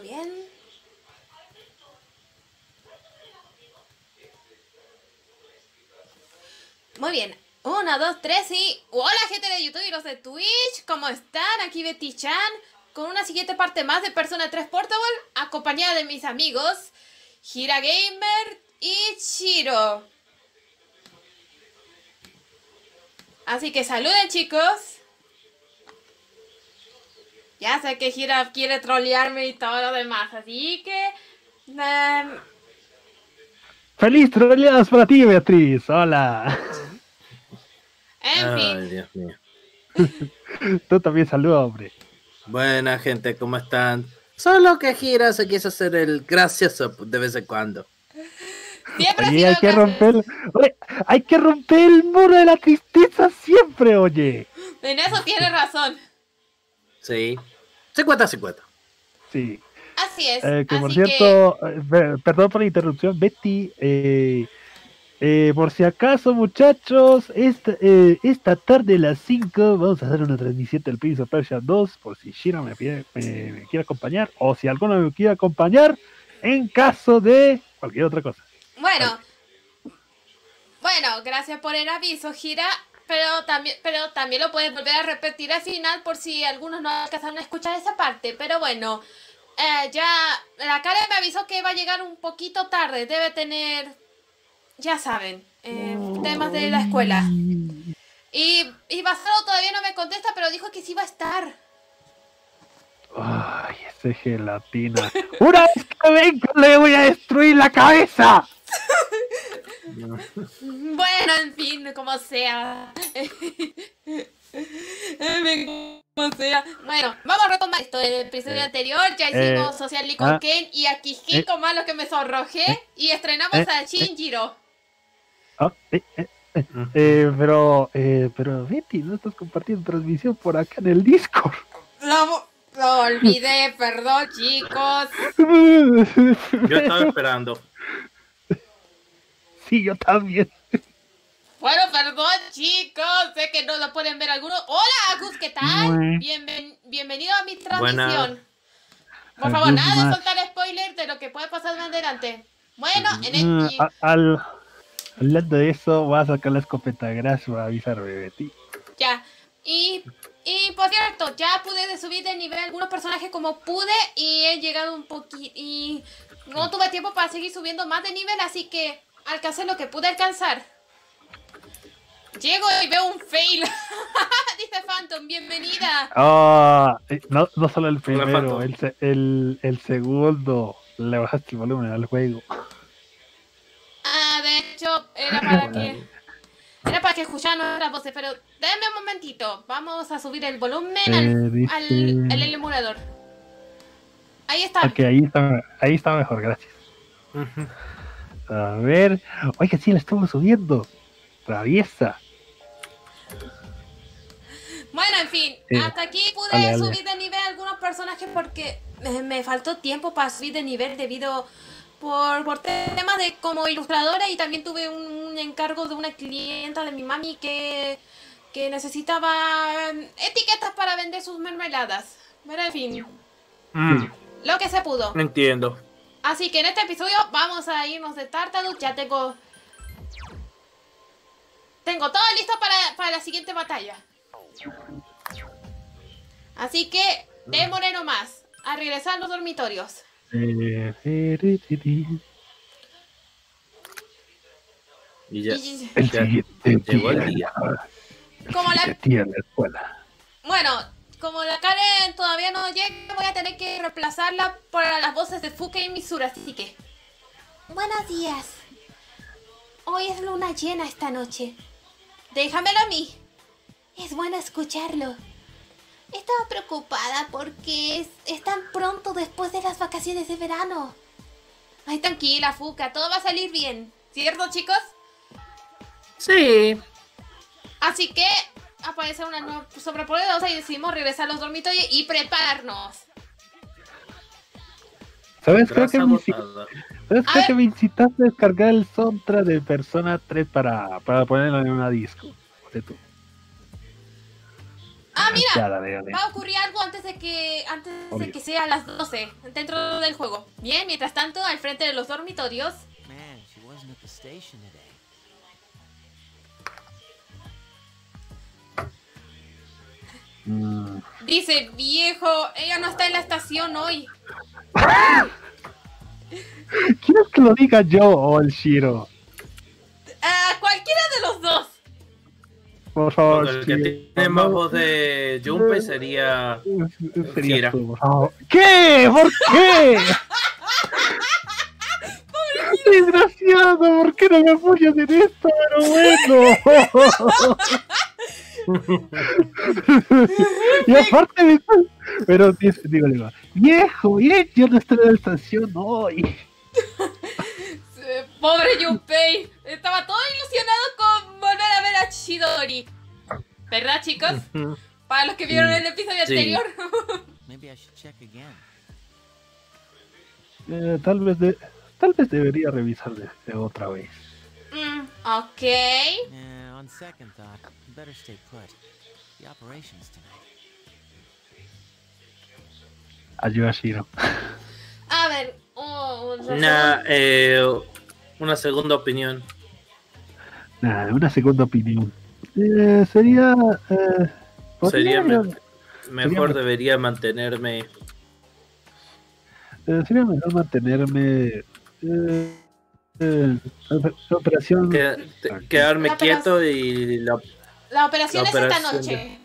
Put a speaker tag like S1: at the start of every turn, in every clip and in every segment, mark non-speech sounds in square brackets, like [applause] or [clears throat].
S1: Muy bien. Muy bien. Uno, dos, tres y... Hola gente de YouTube y los de Twitch. ¿Cómo están? Aquí Betty Chan con una siguiente parte más de Persona 3 Portable acompañada de mis amigos Hira Gamer y Chiro. Así que saluden chicos. Ya sé que Hira quiere trolearme y todo lo demás, así que... em,
S2: Feliz troleadas para ti, Beatriz. Hola.
S1: en fin.
S3: Ay, Dios mío. [laughs]
S2: Tú también saluda, hombre.
S3: Buena gente, ¿cómo están? Solo que Gira se quiso hacer el gracioso de vez en cuando.
S1: Siempre
S2: Oye, hay que romper, oye, hay que romper el muro de la tristeza siempre, oye.
S1: En eso tiene razón.
S3: Sí. 50-50.
S2: Sí.
S1: Así es.
S2: Eh, que por cierto, eh, per- perdón por la interrupción, Betty. eh, eh, por si acaso, muchachos, esta, eh, esta tarde a las 5 vamos a hacer una transmisión del Prince of Persia 2. Por si Shira me, pide- me- me quiere acompañar o si alguno me quiere acompañar en caso de cualquier otra cosa.
S1: Bueno, bueno, gracias por el aviso, Gira. Pero también, pero también lo puedes volver a repetir al final por si algunos no alcanzaron a escuchar esa parte. Pero bueno, eh, ya la cara me avisó que va a llegar un poquito tarde. Debe tener, ya saben, eh, temas de la escuela. Y, y Basado todavía no me contesta, pero dijo que sí va a estar.
S2: Ay, ese gelatina. [laughs] Una vez que venga, le voy a destruir la cabeza. [laughs] [laughs]
S1: Bueno, en fin, como sea. [laughs] En fin, como sea. Bueno, vamos a retomar esto. En el episodio
S2: Eh,
S1: anterior ya hicimos
S2: eh,
S1: Social League con
S2: ah,
S1: Ken y a Kijiko
S2: eh,
S1: malo que me sonrojé
S2: eh,
S1: y estrenamos
S2: eh,
S1: a
S2: eh.
S1: Shinjiro.
S2: Eh, pero, eh, pero Betty, no estás compartiendo transmisión por acá en el Discord.
S1: Lo, lo olvidé, perdón, chicos. [laughs]
S3: Yo estaba esperando.
S2: Sí, yo también.
S1: Bueno, perdón, chicos. Sé que no lo pueden ver algunos. Hola, Agus, ¿qué tal? Bienven- bienvenido a mi transmisión.
S3: Buena.
S1: Por favor, nada de soltar spoiler de lo que puede pasar más adelante. Bueno, en el,
S2: Mm, a- al, hablando de eso, voy a sacar la escopeta gracias para avisarme, Betty.
S1: Ya. Y, y por cierto, ya pude de subir de nivel algunos personajes como pude y he llegado un poquito y no tuve tiempo para seguir subiendo más de nivel, así que alcancé lo que pude alcanzar. Llego y veo un fail. [laughs] Dice Phantom, bienvenida.
S2: Ah, eh, no, no solo el primero, el, se- el, el segundo. Le bajaste el volumen al juego.
S1: Ah, de hecho, era para que era para que escucharan nuestras voces, pero denme un momentito. Vamos a subir el volumen
S2: Eh,
S1: al,
S2: dice-
S1: al, al emulador. Ahí está.
S2: Ok, ahí está, ahí está mejor, gracias. A ver. Oiga, sí, la estamos subiendo. Traviesa.
S1: Bueno, en fin, hasta aquí pude
S2: dale, dale.
S1: subir de nivel algunos personajes porque me, me faltó tiempo para subir de nivel debido por, por temas de como ilustradora y también tuve un, un encargo de una clienta de mi mami que, que necesitaba etiquetas para vender sus mermeladas. Pero en fin,
S3: Mm,
S1: lo que se pudo.
S3: entiendo.
S1: Así que en este episodio vamos a irnos de Tartarus. Ya tengo. Tengo todo listo para, para la siguiente batalla. Así que, démosle nomás. A regresar a los dormitorios.
S2: Ri, ri, ri.
S3: Y ya.
S1: Y-
S3: Ya
S2: siguiente
S3: llegó el
S2: día.
S1: Como la.
S2: Siguiente día en la escuela.
S1: Bueno, como la Karen todavía no llega, voy a tener que reemplazarla por las voces de Fuke y Misura. Así que. Buenos días. Hoy es luna llena esta noche. Déjamelo a mí. Es bueno escucharlo. Estaba preocupada porque es, es tan pronto después de las vacaciones de verano. Ay, tranquila, Fuka, todo va a salir bien. ¿Cierto, chicos?
S3: Sí.
S1: Así que aparece una nueva sobrepoderosa y decidimos regresar a los dormitorios y prepararnos.
S2: ¿Sabes? Creo que, me. ¿sabes?
S1: A
S2: Creo que
S1: ver.
S2: me incitaste a descargar el soundtrack de Persona 3 para, para ponerlo en una disco. De tú.
S1: A Ah, mira.
S2: Ya
S1: Va a ocurrir algo antes de que antes de que sea las 12 dentro del juego. Bien, mientras tanto, al frente de los dormitorios,
S4: Man, she wasn't at the station today.
S1: Dice, viejo, ella no está en la estación hoy.
S2: ¿Quieres que lo diga yo o el Shiro?
S1: Ah, cualquiera de los dos.
S2: Por favor,
S3: el que
S2: Shiro.
S3: tiene más voz de Junpei sería.
S2: sería tú, por favor. ¿Qué? ¿Por qué? Desgraciado, ¿por qué no me apoyas en esto? Pero bueno. [laughs] y aparte de eso, pero digo, digo, viejo, bien, yo no estoy en la estación hoy.
S1: Eh, Pobre Junpei. Estaba todo ilusionado con volver a ver a Chidori. ¿Verdad, chicos? Para los que vieron el episodio
S3: Sí.
S1: anterior.
S4: Maybe I should check again. [laughs]
S2: Eh, tal vez de, tal vez debería revisar de, de otra vez.
S1: Mm, ok.
S4: Better stay put. The operation's tonight.
S2: Ayuda a Shiro.
S1: A ver. oh,
S3: Una, eh, una segunda opinión.
S2: Nada, una segunda opinión. Eh, sería. Eh,
S3: Sería me- mejor debería mantenerme.
S2: eh, sería mejor mantenerme. Eh, eh, oper- operación.
S3: que- quedarme
S1: La
S3: quieto y la,
S1: La operación
S3: La
S1: es esta noche.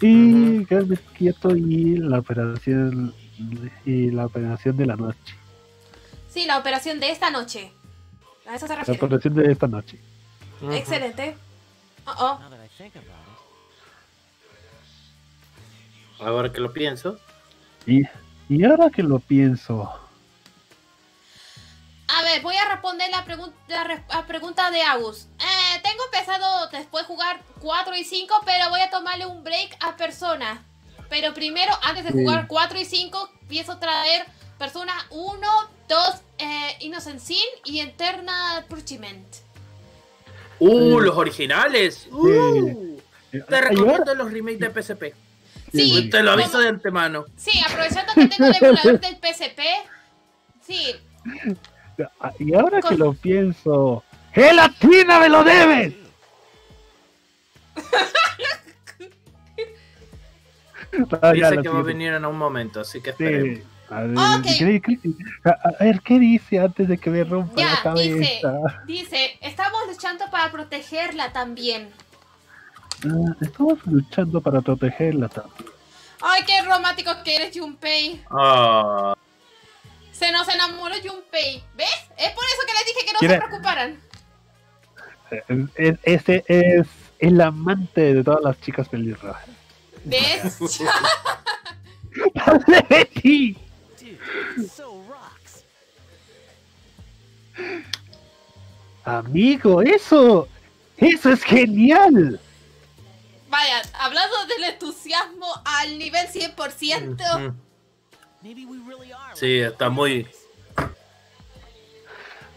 S2: Y quedarme quieto y la operación. Y la operación de la noche.
S1: Sí, la operación de esta noche. A eso se
S2: La operación de esta noche.
S1: Excelente. Oh, oh.
S3: Ahora que lo pienso.
S2: Y, y ahora que lo pienso.
S1: Ver, voy a responder la, pregun- la re- la pregunta de Agus. Eh, tengo pensado después jugar 4 y 5, pero voy a tomarle un break a Persona. Pero primero, antes de
S2: Sí.
S1: jugar 4 y 5, pienso traer Persona 1, 2, eh, Innocent Sin y Eternal Purchiment.
S3: ¡Uh,
S2: Sí.
S3: los originales! ¡Uh!
S2: Eh,
S3: Te
S2: y
S3: recomiendo los remakes de PSP.
S1: Sí,
S3: Te lo aviso
S1: como-
S3: de antemano.
S1: Sí, aprovechando que tengo el emulador del PSP. Sí, [laughs]
S2: y ahora que lo pienso. ¡Gelatina me lo debes! [laughs] Ah,
S3: Dice que va a venir en un momento, así que esperemos.
S2: Sí. A ver. ¿qué- qué- a, a ver, ¿qué dice antes de que me rompa
S1: Ya,
S2: la cabeza?
S1: dice. dice, estamos luchando para protegerla también.
S2: Ah, estamos luchando para protegerla también.
S1: Ay, qué romántico que eres, Junpei.
S3: Ah,
S1: Se nos enamoró Junpei. ¿Ves? Es por eso que les dije que no
S2: ¿Quiere-
S1: se preocuparan.
S2: Eh, es- ese es el amante de todas las chicas pelirrojas.
S1: ¿Ves? [laughs]
S2: Betty. Amigo, eso, eso es genial.
S1: Vaya, hablando del entusiasmo al nivel 100%.
S3: Sí, está muy.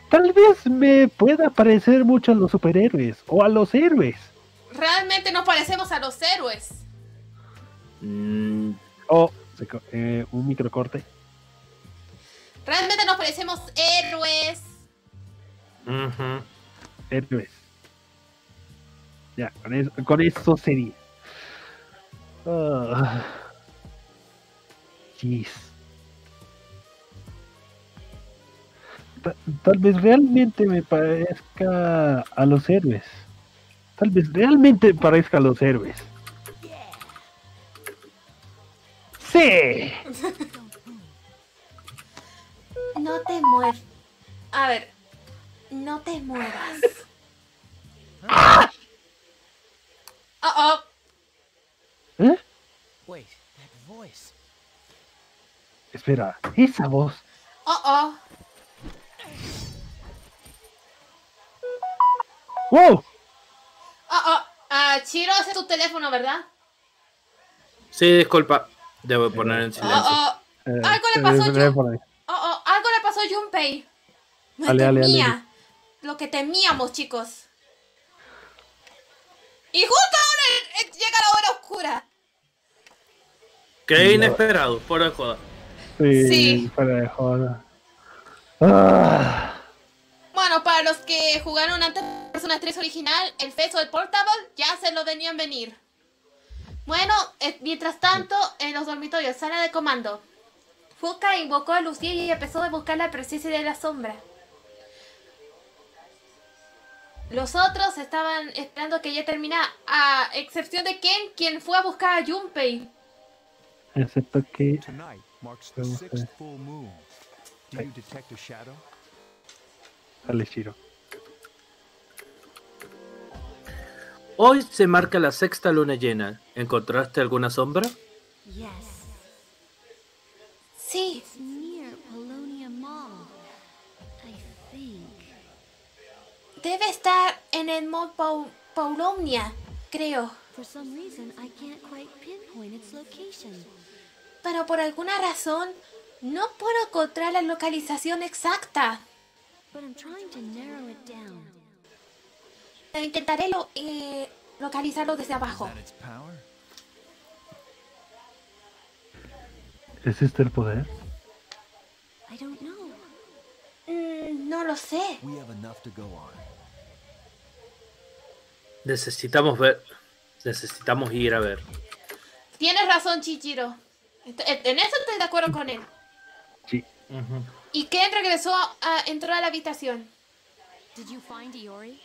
S2: Tal vez me pueda parecer mucho a los superhéroes o a los héroes.
S1: Realmente nos parecemos a los héroes.
S3: mm,
S2: O se co- eh, un microcorte.
S1: Realmente nos parecemos héroes.
S3: ujú.
S2: Héroes. Ya, con eso, con eso sería. Ah. Jeez. Tal vez realmente me parezca a los héroes. Tal vez realmente parezca a los héroes. Sí. [laughs]
S1: No te muevas. A ver, no te muevas. Oh, [laughs] oh.
S2: ¿Eh?
S4: Wait, that voice.
S2: Espera, esa voz.
S1: Oh, oh.
S2: ¡Wow!
S1: Oh, oh. Ah, Chiro, ese es tu teléfono, ¿verdad?
S3: Sí, disculpa. Debo poner en
S1: Oh,
S3: silencio.
S1: oh.
S2: Eh,
S1: Algo le
S2: eh,
S1: pasó a
S2: eh,
S1: Jun-. Oh, oh, algo le pasó a Junpei. Me
S2: Ale, ale, ale.
S1: temía. Lo que temíamos, chicos. Y justo ahora eh, llega la hora oscura.
S3: Qué inesperado, por el joda.
S2: Sí,
S1: Sí.
S2: fuera de joda. Ah,
S1: Bueno, para los que jugaron antes Persona 3 original, el Face o el Portable ya se lo venían venir. Bueno, eh, mientras tanto, en los dormitorios, sala de comando. Fuka invocó a Lucía y empezó a buscar la presencia de la sombra. Los otros estaban esperando que ella terminara, a excepción de Ken, quien fue a buscar a Junpei.
S2: excepto que. Sale Shiro.
S3: Hoy se marca la sexta luna llena. ¿Encontraste alguna sombra?
S5: Yes,
S1: Sí, debe estar en el Mall Pau- Paulonia, creo.
S5: For some reason, I can't quite pinpoint its location.
S1: Pero por alguna razón no puedo encontrar la localización exacta. Intentaré lo- eh, localizarlo desde abajo.
S2: ¿Es este el poder?
S1: Mm, no lo sé.
S3: Necesitamos ver. Necesitamos ir a ver.
S1: Tienes razón, Chichiro. En eso estoy de acuerdo con él. Y Ken regresó a, a- entró a la habitación.
S5: Did you find Iori?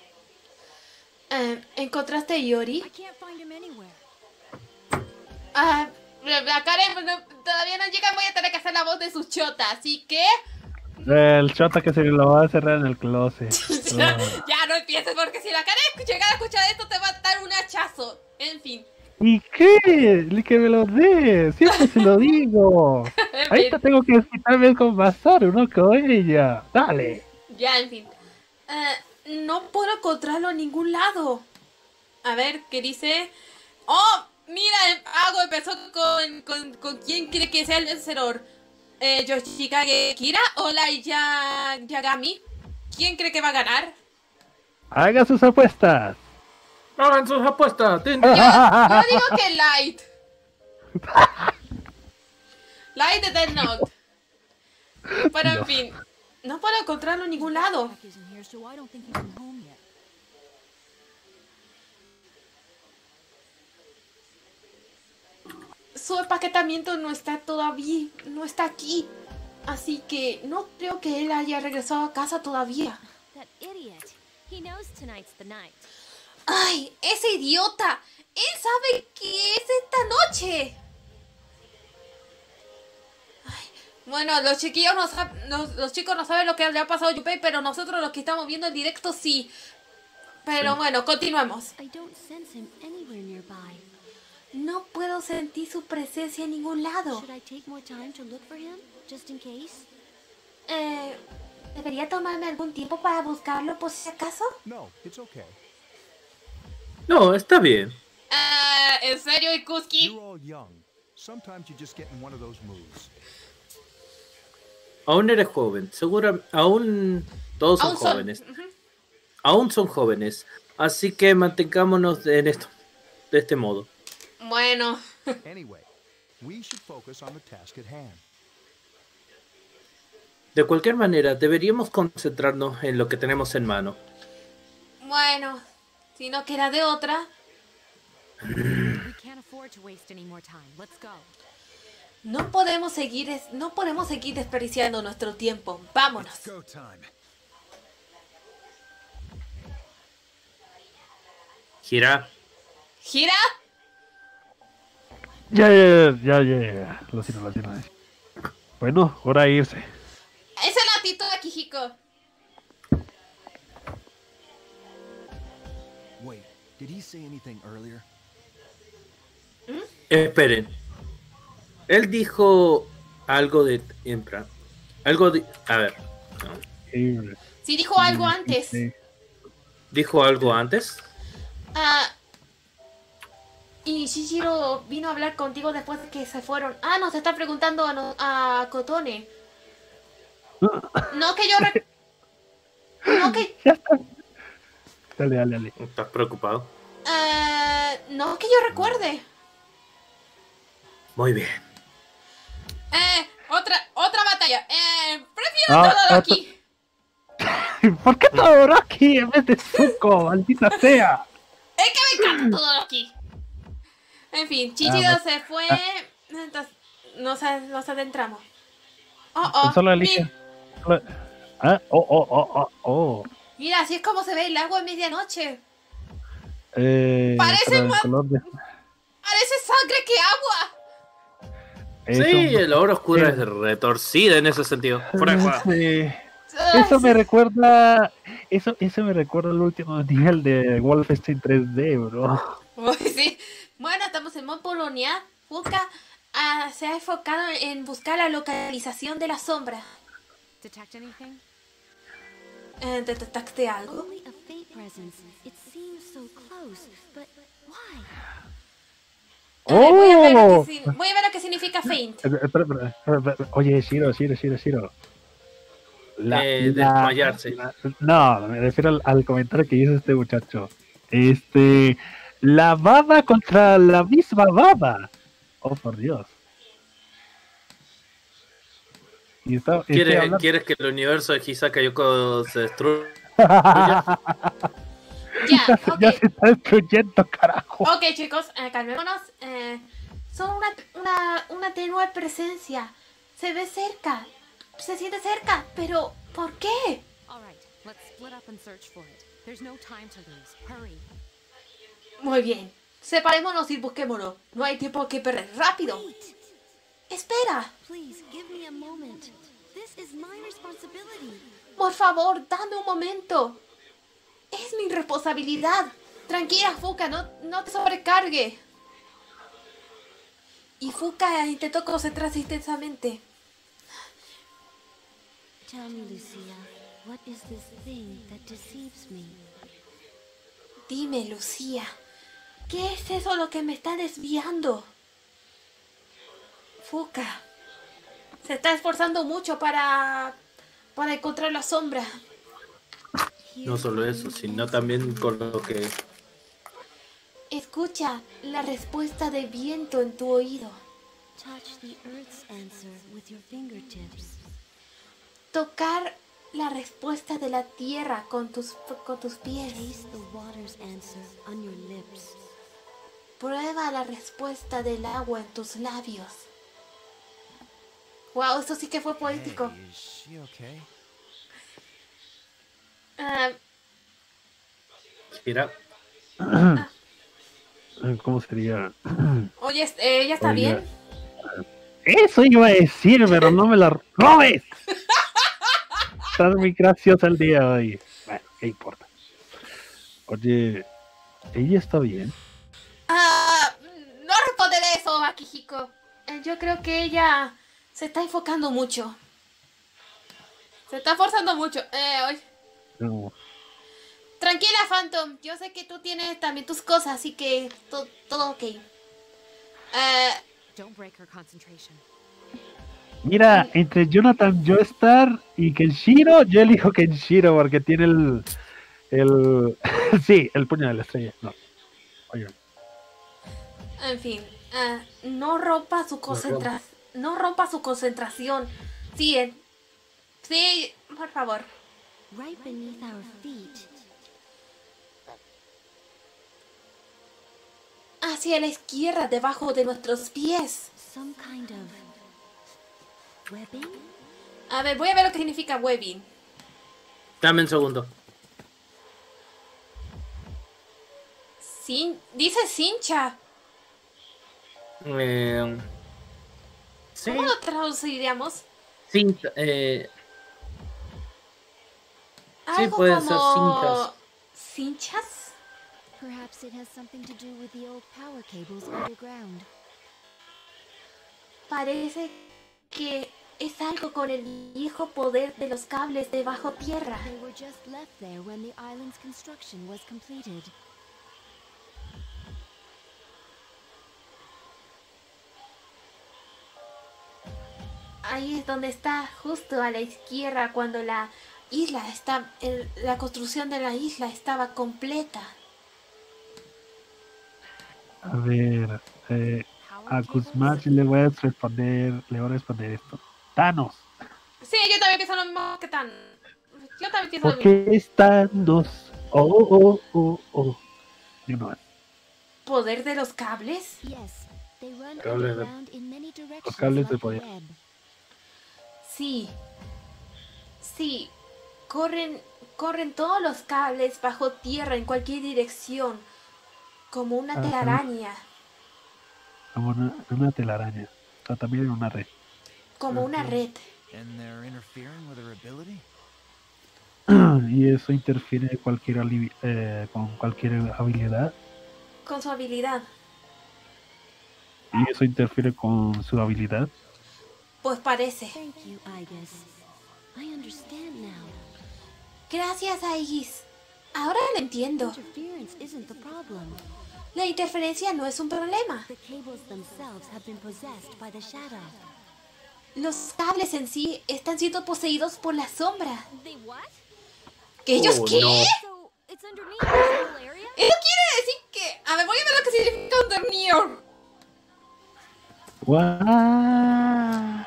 S1: Eh, ¿Encontraste a Yori?
S5: I can't find him anywhere.
S1: Ah, la Karen no- todavía no llega, voy a tener que hacer la voz de su chota, así que
S2: El chota que se lo va a cerrar en el closet. [laughs]
S1: Ya no empieces porque si la Karen llega a escuchar esto te va a dar un hachazo. En fin.
S2: ¿Y qué? Que me lo dé. Siempre se lo digo. [laughs]
S1: En
S2: Ahorita tengo que desquitarme con Masaru, no con ella. Dale.
S1: Ya, en fin. Eh, no puedo encontrarlo en ningún lado. A ver, ¿qué dice? ¡Oh! Mira, el Hago empezó con, con, con quién cree que sea el vencedor. Eh, Yoshikage Kira o la ya, Yagami. ¿Quién cree que va a ganar?
S2: Haga sus apuestas.
S3: Hagan sus apuestas.
S1: Yo, yo digo que Light. [laughs] Light de Dead Note. Pero en
S2: No.
S1: fin, no puedo encontrarlo en ningún lado. Su empaquetamiento no está todavía, no está aquí. Así que no creo que él haya regresado a casa todavía.
S5: That idiot. He knows tonight's the night.
S1: ¡Ay! ¡Ese idiota! ¡Él sabe que es esta noche! Bueno, los chiquillos no saben, los, los chicos no saben lo que le ha pasado a Yupei, pero nosotros los que estamos viendo en directo sí. Pero bueno, continuemos. No puedo sentir su presencia en ningún lado.
S5: Should I take more time to look for him, just in case?
S1: Eh, ¿Debería tomarme algún tiempo para buscarlo por si acaso?
S6: No, it's okay.
S3: No, está bien.
S1: Ah, ¿En serio, Ikuski?
S3: Aún eres joven. Seguro, aún todos son
S1: Aún son.
S3: jóvenes. Aún son jóvenes. Así que mantengámonos en esto, de este modo.
S1: Bueno,
S6: Anyway, we should focus on the task at hand.
S3: De cualquier manera, deberíamos concentrarnos en lo que tenemos en mano.
S1: bueno, si no queda de otra, no podemos seguir, es- no podemos seguir desperdiciando nuestro tiempo. Vámonos.
S3: Gira.
S1: ¿Gira?
S2: Ya, ya, ya, ya, ya. Lo siento, lo siento. Bueno, hora de irse.
S1: Esa es la actitud de Kijiko.
S6: Wait, did he say anything earlier?
S3: Esperen. Él dijo algo de Impra. Algo de. A ver. no.
S2: Sí,
S1: dijo algo antes.
S3: ¿Dijo algo antes?
S1: Ah, y Shishiro vino a hablar contigo después de que se fueron. Ah, nos está preguntando a, no- a Kotone. No que yo... re- No que...
S2: Ya [laughs] está. Dale, dale, dale.
S3: ¿Estás preocupado?
S1: ah, no que yo recuerde.
S3: Muy bien.
S1: Eh, otra, otra batalla. Eh, prefiero
S2: Ah,
S1: todo
S2: otra-
S1: aquí. [laughs]
S2: ¿Por qué todo Rocky en vez de Zuko? [laughs] Maldita sea.
S1: Es que me encanta todo aquí. En fin, Chichido
S2: Ah,
S1: se fue. Entonces, nos, nos adentramos. Oh, oh.
S2: Solo
S1: mi-
S2: elige. solo- Ah, oh, oh, oh, oh, oh.
S1: Mira, así es como se ve el agua en medianoche.
S2: Eh,
S1: Parece más-
S2: de-
S1: Parece sangre que agua.
S3: Sí,
S2: un-
S3: el oro oscuro
S2: Sí.
S3: es retorcida en ese sentido.
S2: Sí. Eso me recuerda. Eso, eso me recuerda al último nivel de Wolfenstein 3D, bro.
S1: Sí. Bueno, estamos en Mont Polonia. Fuka ah, se ha enfocado en buscar la localización de la sombra.
S5: Detect anything?
S1: Eh, ¿Detectaste algo?
S7: Only a faint presence. It seems so close, but why?
S1: A ver, voy, a ver lo
S2: ¡Oh!
S1: que voy a ver lo que significa faint.
S2: Eh. Oye, Shiro, Shiro, Shiro, Shiro.
S3: Eh, desmayarse.
S2: la- no, me refiero al, al comentario que hizo este muchacho. Este. La baba contra la misma baba. Oh, por Dios. Y está, estoy
S3: ¿Quieres, ¿Quieres que el universo de Hisaka Yoko se [laughs] destruya?
S1: Ya, [laughs]
S2: ya, se-
S1: ok.
S2: ya se está destruyendo, carajo.
S1: Ok, chicos, eh, calmémonos. Eh, son una, una, una tenue presencia. Se ve cerca. Se siente cerca. Pero, ¿por qué?
S5: All right, let's split up and search for it. There's no time to lose. Hurry.
S1: Muy bien. Separémonos y busquémonos. No hay tiempo que perder. ¡Rápido! ¡Espera!
S7: please give me a moment. This is my responsibility.
S1: Por favor, dame un momento. Es mi responsabilidad. Tranquila, Fuka, no, no te sobrecargue. Y Fuka intentó concentrarse intensamente.
S7: Tell me, Lucia, what is this thing that deceives me?
S1: Dime, Lucía, ¿qué es eso lo que me está desviando? Fuka, se está esforzando mucho para para encontrar la sombra.
S3: No solo eso, sino también con lo que
S1: Escucha la respuesta de viento en tu oído. Tocar la respuesta de la tierra con tus con tus pies. Prueba la respuesta del agua en tus labios. Wow, esto sí que fue poético.
S4: Hey,
S1: Ah,
S3: mira, [clears throat]
S2: ¿Cómo sería? [clears throat]
S1: oye, este, ¿ella está bien?
S2: Eso iba a decir, pero no me la robes. Estás muy graciosa el día de hoy. Bueno, ¿qué importa? Oye, ¿ella está bien?
S1: Ah, no responderé eso, Akihiko. Eh, Yo creo que ella se está enfocando mucho. Se está forzando mucho. Eh, oye,
S2: No.
S1: tranquila, Phantom. Yo sé que tú tienes también tus cosas, así que to- todo ok. Eh,
S5: Don't break her concentration.
S2: Mira, entre Jonathan Joestar y Kenshiro, yo elijo Kenshiro porque tiene el. el [laughs] sí, el puño de la estrella. No. Oye,
S1: en fin, ah, no rompa su concentración. No rompa su concentración. Sí, eh, sí, por favor.
S7: Right beneath our feet.
S1: Hacia la izquierda, debajo de nuestros pies.
S7: Some kind of webbing?
S1: A ver, voy a ver lo que significa webbing.
S3: dame un segundo.
S1: Sin, dice cincha.
S3: Eh, sí,
S1: ¿Cómo lo traduciríamos?
S3: cinta, eh, Sí,
S1: Algo
S3: puede ser
S1: como... ¿Cinchas?
S7: Perhaps it has something to do with the old power cables underground.
S1: Parece que es algo con el viejo poder de los cables de bajo tierra.
S7: They were just left there when the island's construction was completed.
S1: Ahí es donde está, justo a la izquierda, cuando la isla está... el- la construcción de la isla estaba completa.
S2: a ver. Eh, a Kuzmach le voy a responder, le voy a responder esto. Thanos.
S1: Sí, yo también pienso lo mismo que tan. Yo también pienso lo
S2: ¿Por
S1: mismo.
S2: qué están dos? Oh, oh, oh, oh. Y uno más.
S1: ¿Poder de los cables?
S7: Yes, they run
S3: Cables de-
S7: underground in many directions
S2: cables de poder.
S1: Sí. Sí. Corren, corren todos los cables bajo tierra en cualquier dirección. Como una
S2: Ajá.
S1: telaraña.
S2: Como una, una telaraña. O sea, también una red.
S1: Como una red.
S4: And they're interfering with her ability? [clears throat]
S2: y eso interfiere cualquier alivi- eh, con cualquier habilidad.
S1: Con su habilidad.
S2: Y eso interfiere con su habilidad.
S1: Pues parece.
S7: Thank you, Igus. I understand now.
S1: Gracias, Aegis. Ahora lo entiendo. La interferencia no es un problema. Los cables en sí están siendo poseídos por la sombra. ¿Que ellos
S3: Oh,
S1: qué?
S3: no.
S1: Eso quiere decir que... A ver, voy a ver lo que significa underneath.
S2: ¡Guau!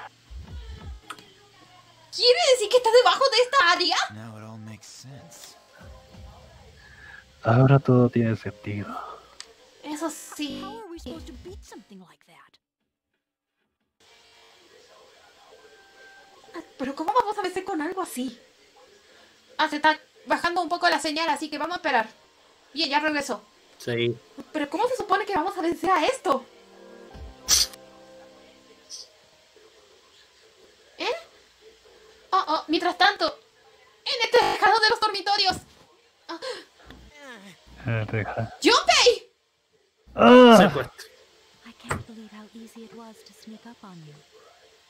S1: ¿Quiere decir que está debajo de esta área?
S4: Now
S2: Ahora todo tiene sentido.
S1: Eso sí.
S5: How are we supposed to beat something like that?
S1: Pero ¿cómo vamos a vencer con algo así? Ah, se está bajando un poco la señal, así que vamos a esperar. Bien, ya regresó.
S3: Sí.
S1: Pero ¿cómo se supone que vamos a vencer a esto? ¿Eh? Oh, oh, mientras tanto, en este tejado de los dormitorios.
S2: Deja.
S1: ¡Junpei!
S2: ¡Ah!
S7: I can't believe how easy it was to sneak up on you.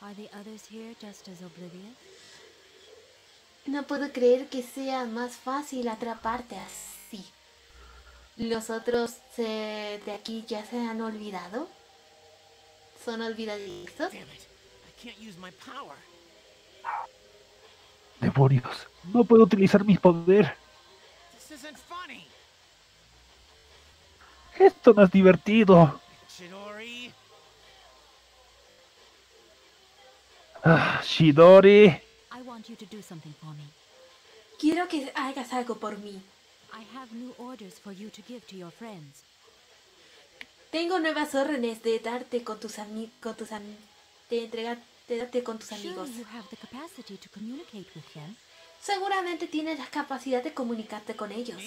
S7: Are the others here just as oblivious?
S1: No puedo creer que sea más fácil atraparte así. ¿Los otros eh, de aquí ya se han olvidado? ¿Son olvidadizos?
S4: Damn it. I can't use my power.
S2: ¡Demonios! No puedo utilizar mi poder.
S4: This isn't funny.
S2: Esto no es divertido. Ah, Shidori.
S7: I want you to do something for me.
S1: Quiero que hagas algo por mí.
S7: I have new orders for you to give to your friends.
S1: Tengo nuevas órdenes de darte con tus amigos, con tus am- de entregar, de darte con tus amigos.
S7: Surely you have the capacity to communicate with them.
S1: Seguramente tienes la capacidad de comunicarte con ellos.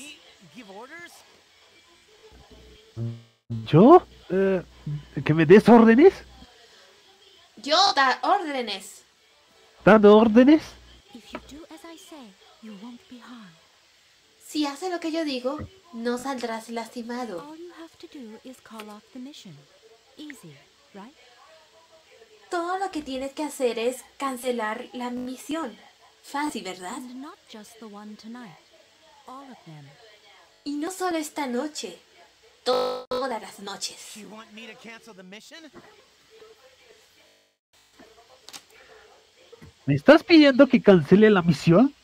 S2: ¿Yo? Eh, ¿Que me des órdenes?
S1: Yo dar órdenes.
S2: ¿Dando órdenes?
S1: Si haces lo que yo digo, no saldrás lastimado. Todo lo que tienes que hacer es cancelar la misión. Fácil, ¿verdad? Y no solo esta noche, todas las noches.
S4: Me
S2: estás pidiendo que cancele la misión?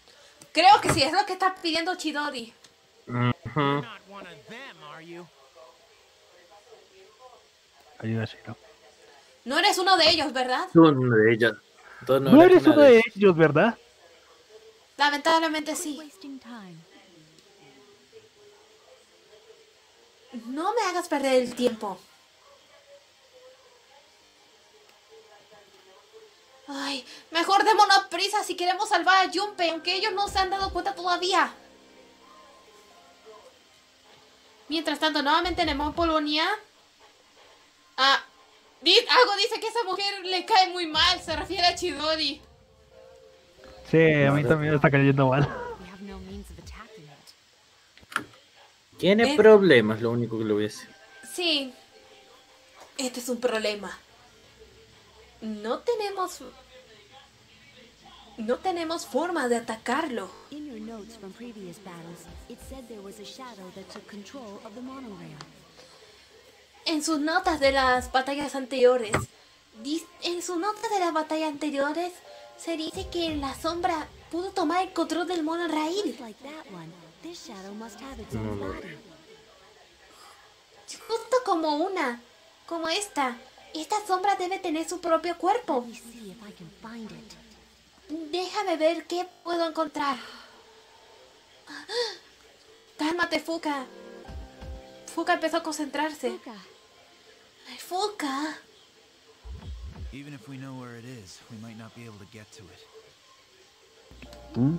S1: Creo que sí, es lo que está pidiendo Chidori.
S3: Ujú.
S4: You're not one of them, are you?
S2: Ayuda, Shiro.
S1: No eres uno de ellos, ¿verdad?
S3: No de ellas. Tú
S2: No eres uno de ellos, ¿verdad?
S1: Lamentablemente sí. No me hagas perder el tiempo. Ay, mejor démonos prisa si queremos salvar a Junpei, aunque ellos no se han dado cuenta todavía. Mientras tanto, nuevamente en Polonia. Ah, algo dice que esa mujer le cae muy mal, se refiere a Chidori.
S2: Sí, a mí también me está cayendo mal.
S5: We have no means of attacking it.
S3: Tiene
S1: Eh.
S3: problemas, lo único que le voy a decir.
S1: Sí, este es un problema. No tenemos... No tenemos forma de atacarlo.
S7: In your notes from previous battles, it said there was a shadow that took control of the monorail.
S1: En sus notas de las batallas anteriores, en sus notas de las batallas anteriores, se dice que la sombra pudo tomar el control del monorail.
S7: Like that one, own body.
S1: Justo como una, como esta, Esta sombra debe tener su propio cuerpo. Déjame ver qué puedo encontrar. Cálmate, Fuka. Fuka empezó a concentrarse.
S7: Fuka.
S8: Even if we know where it is, we might not be able to get to it.
S2: ¿Mm?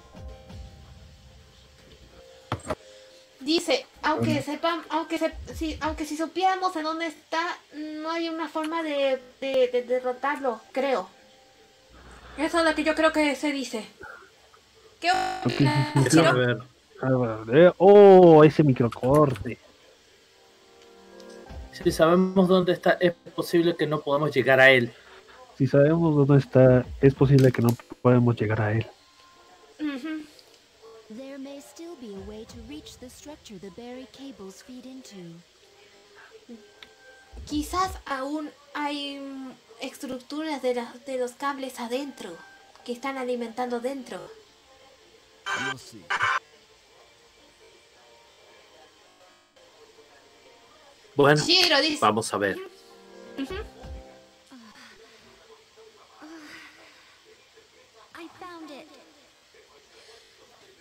S1: Dice, aunque sepan, aunque se, si, aunque si supiéramos en dónde está, no hay una forma de, de- de derrotarlo, creo. Eso es lo que yo creo que se dice. ¿Qué opinas. Chiro?
S2: Eh, Oh, ese microcorte.
S3: Si sabemos dónde está, es posible que no podamos llegar a él.
S2: Si sabemos dónde está, es posible que no podemos llegar a él.
S7: The structure the buried cables feed into.
S1: Quizás aún hay mm, estructuras de, la- de los cables adentro, que están alimentando dentro.
S8: We'll see.
S3: Bueno,
S1: Chiro dice,
S3: vamos a ver.
S7: I found it.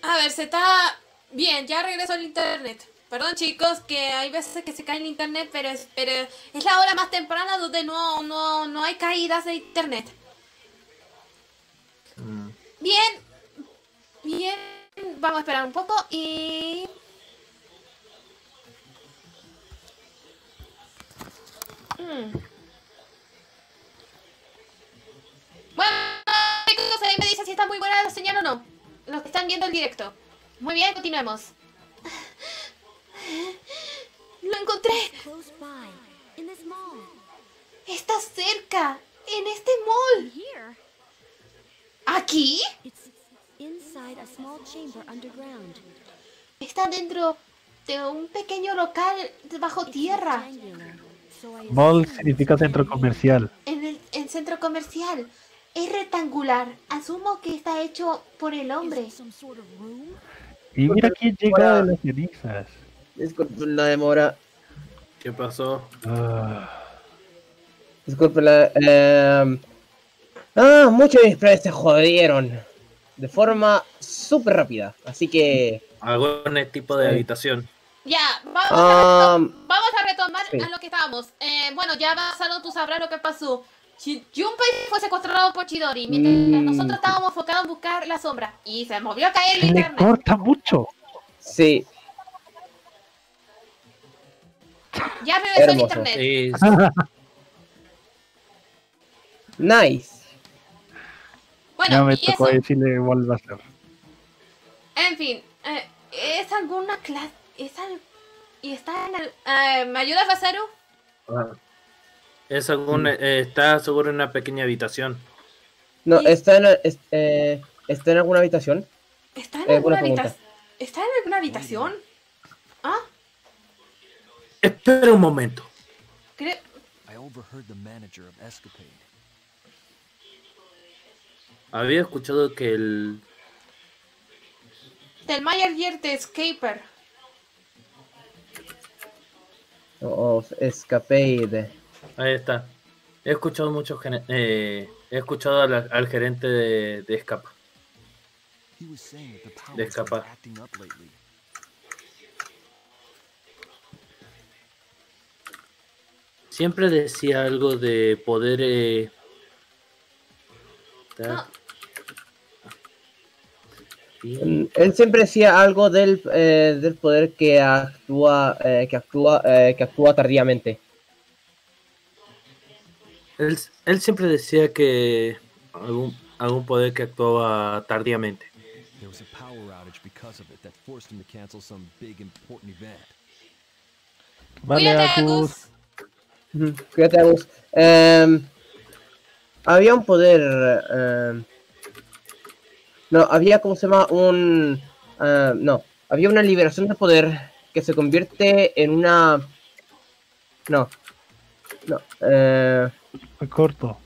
S1: a ver, se está bien, ya regresó el internet. Perdón chicos, que hay veces que se cae el internet, pero es, pero es la hora más temprana donde no, no, no hay caídas de internet.
S3: Mm.
S1: Bien, bien, vamos a esperar un poco y... Mm. Bueno, chicos, ahí me dice si está muy buena la señal o no. Los que están viendo el directo. Muy bien, continuemos. Lo encontré. Está cerca, en este mall. ¿Aquí? Está dentro de un pequeño local bajo tierra,
S2: Mall significa centro comercial.
S1: en el en centro comercial. Es rectangular. Asumo que está hecho por el hombre.
S2: Y mira quién llega de las cenizas.
S9: Disculpen la demora.
S3: ¿Qué pasó?
S2: Ah,
S9: Disculpen la. Eh... Ah, muchos de mis planes se jodieron. De forma súper rápida. Así que.
S3: Algún tipo de
S9: Sí.
S3: habitación.
S1: Ya, vamos, a, retom- vamos a retomar
S9: sí.
S1: a lo que estábamos. Eh, bueno, ya pasado, tú sabrás lo que pasó. Chi- Junpei fue secuestrado por Chidori, mientras
S9: Mm.
S1: nosotros estábamos enfocados en buscar la sombra. Y se movió a caer
S2: le
S1: internet.
S2: corta mucho.
S9: sí.
S1: Ya regresó el internet.
S3: Sí, [laughs]
S9: Nice.
S1: Bueno,
S2: ya me
S1: y
S2: tocó
S1: eso,
S2: decirle vuelva a hacer.
S1: en fin, eh, ¿es alguna clase? ¿Es al- ¿Y está en el... eh, ¿Me ayudas, Basaru?
S3: Ah. Es algún, eh, está seguro en una pequeña habitación.
S9: No, está en, es- eh, está en alguna habitación.
S1: ¿Está en
S9: Eh,
S1: alguna habitación? ¿Está en alguna habitación? Ah,
S3: Espera un momento.
S1: creo...
S3: Había escuchado que el
S1: Del Mayer de Escaper.
S9: Of Escapade.
S3: Ahí está. He escuchado mucho gene- eh, he escuchado al, al gerente de, de Escapa. De
S8: lately.
S3: Siempre decía algo de poder eh,
S9: Mm, Él siempre decía algo del, eh, del poder que actúa, eh, que actúa, eh, que actúa tardíamente.
S3: Él, él siempre decía que algún, algún poder que actuaba tardíamente.
S8: There was a power outage because of it that forced him to cancel some big important event.
S2: Vale, Agus.
S9: Cuídate, Agus. Em, había un poder. em, no, había, ¿cómo se llama? Un. ah, no, había una liberación de poder que se convierte en una. No. No. Eh,
S2: Fue corto.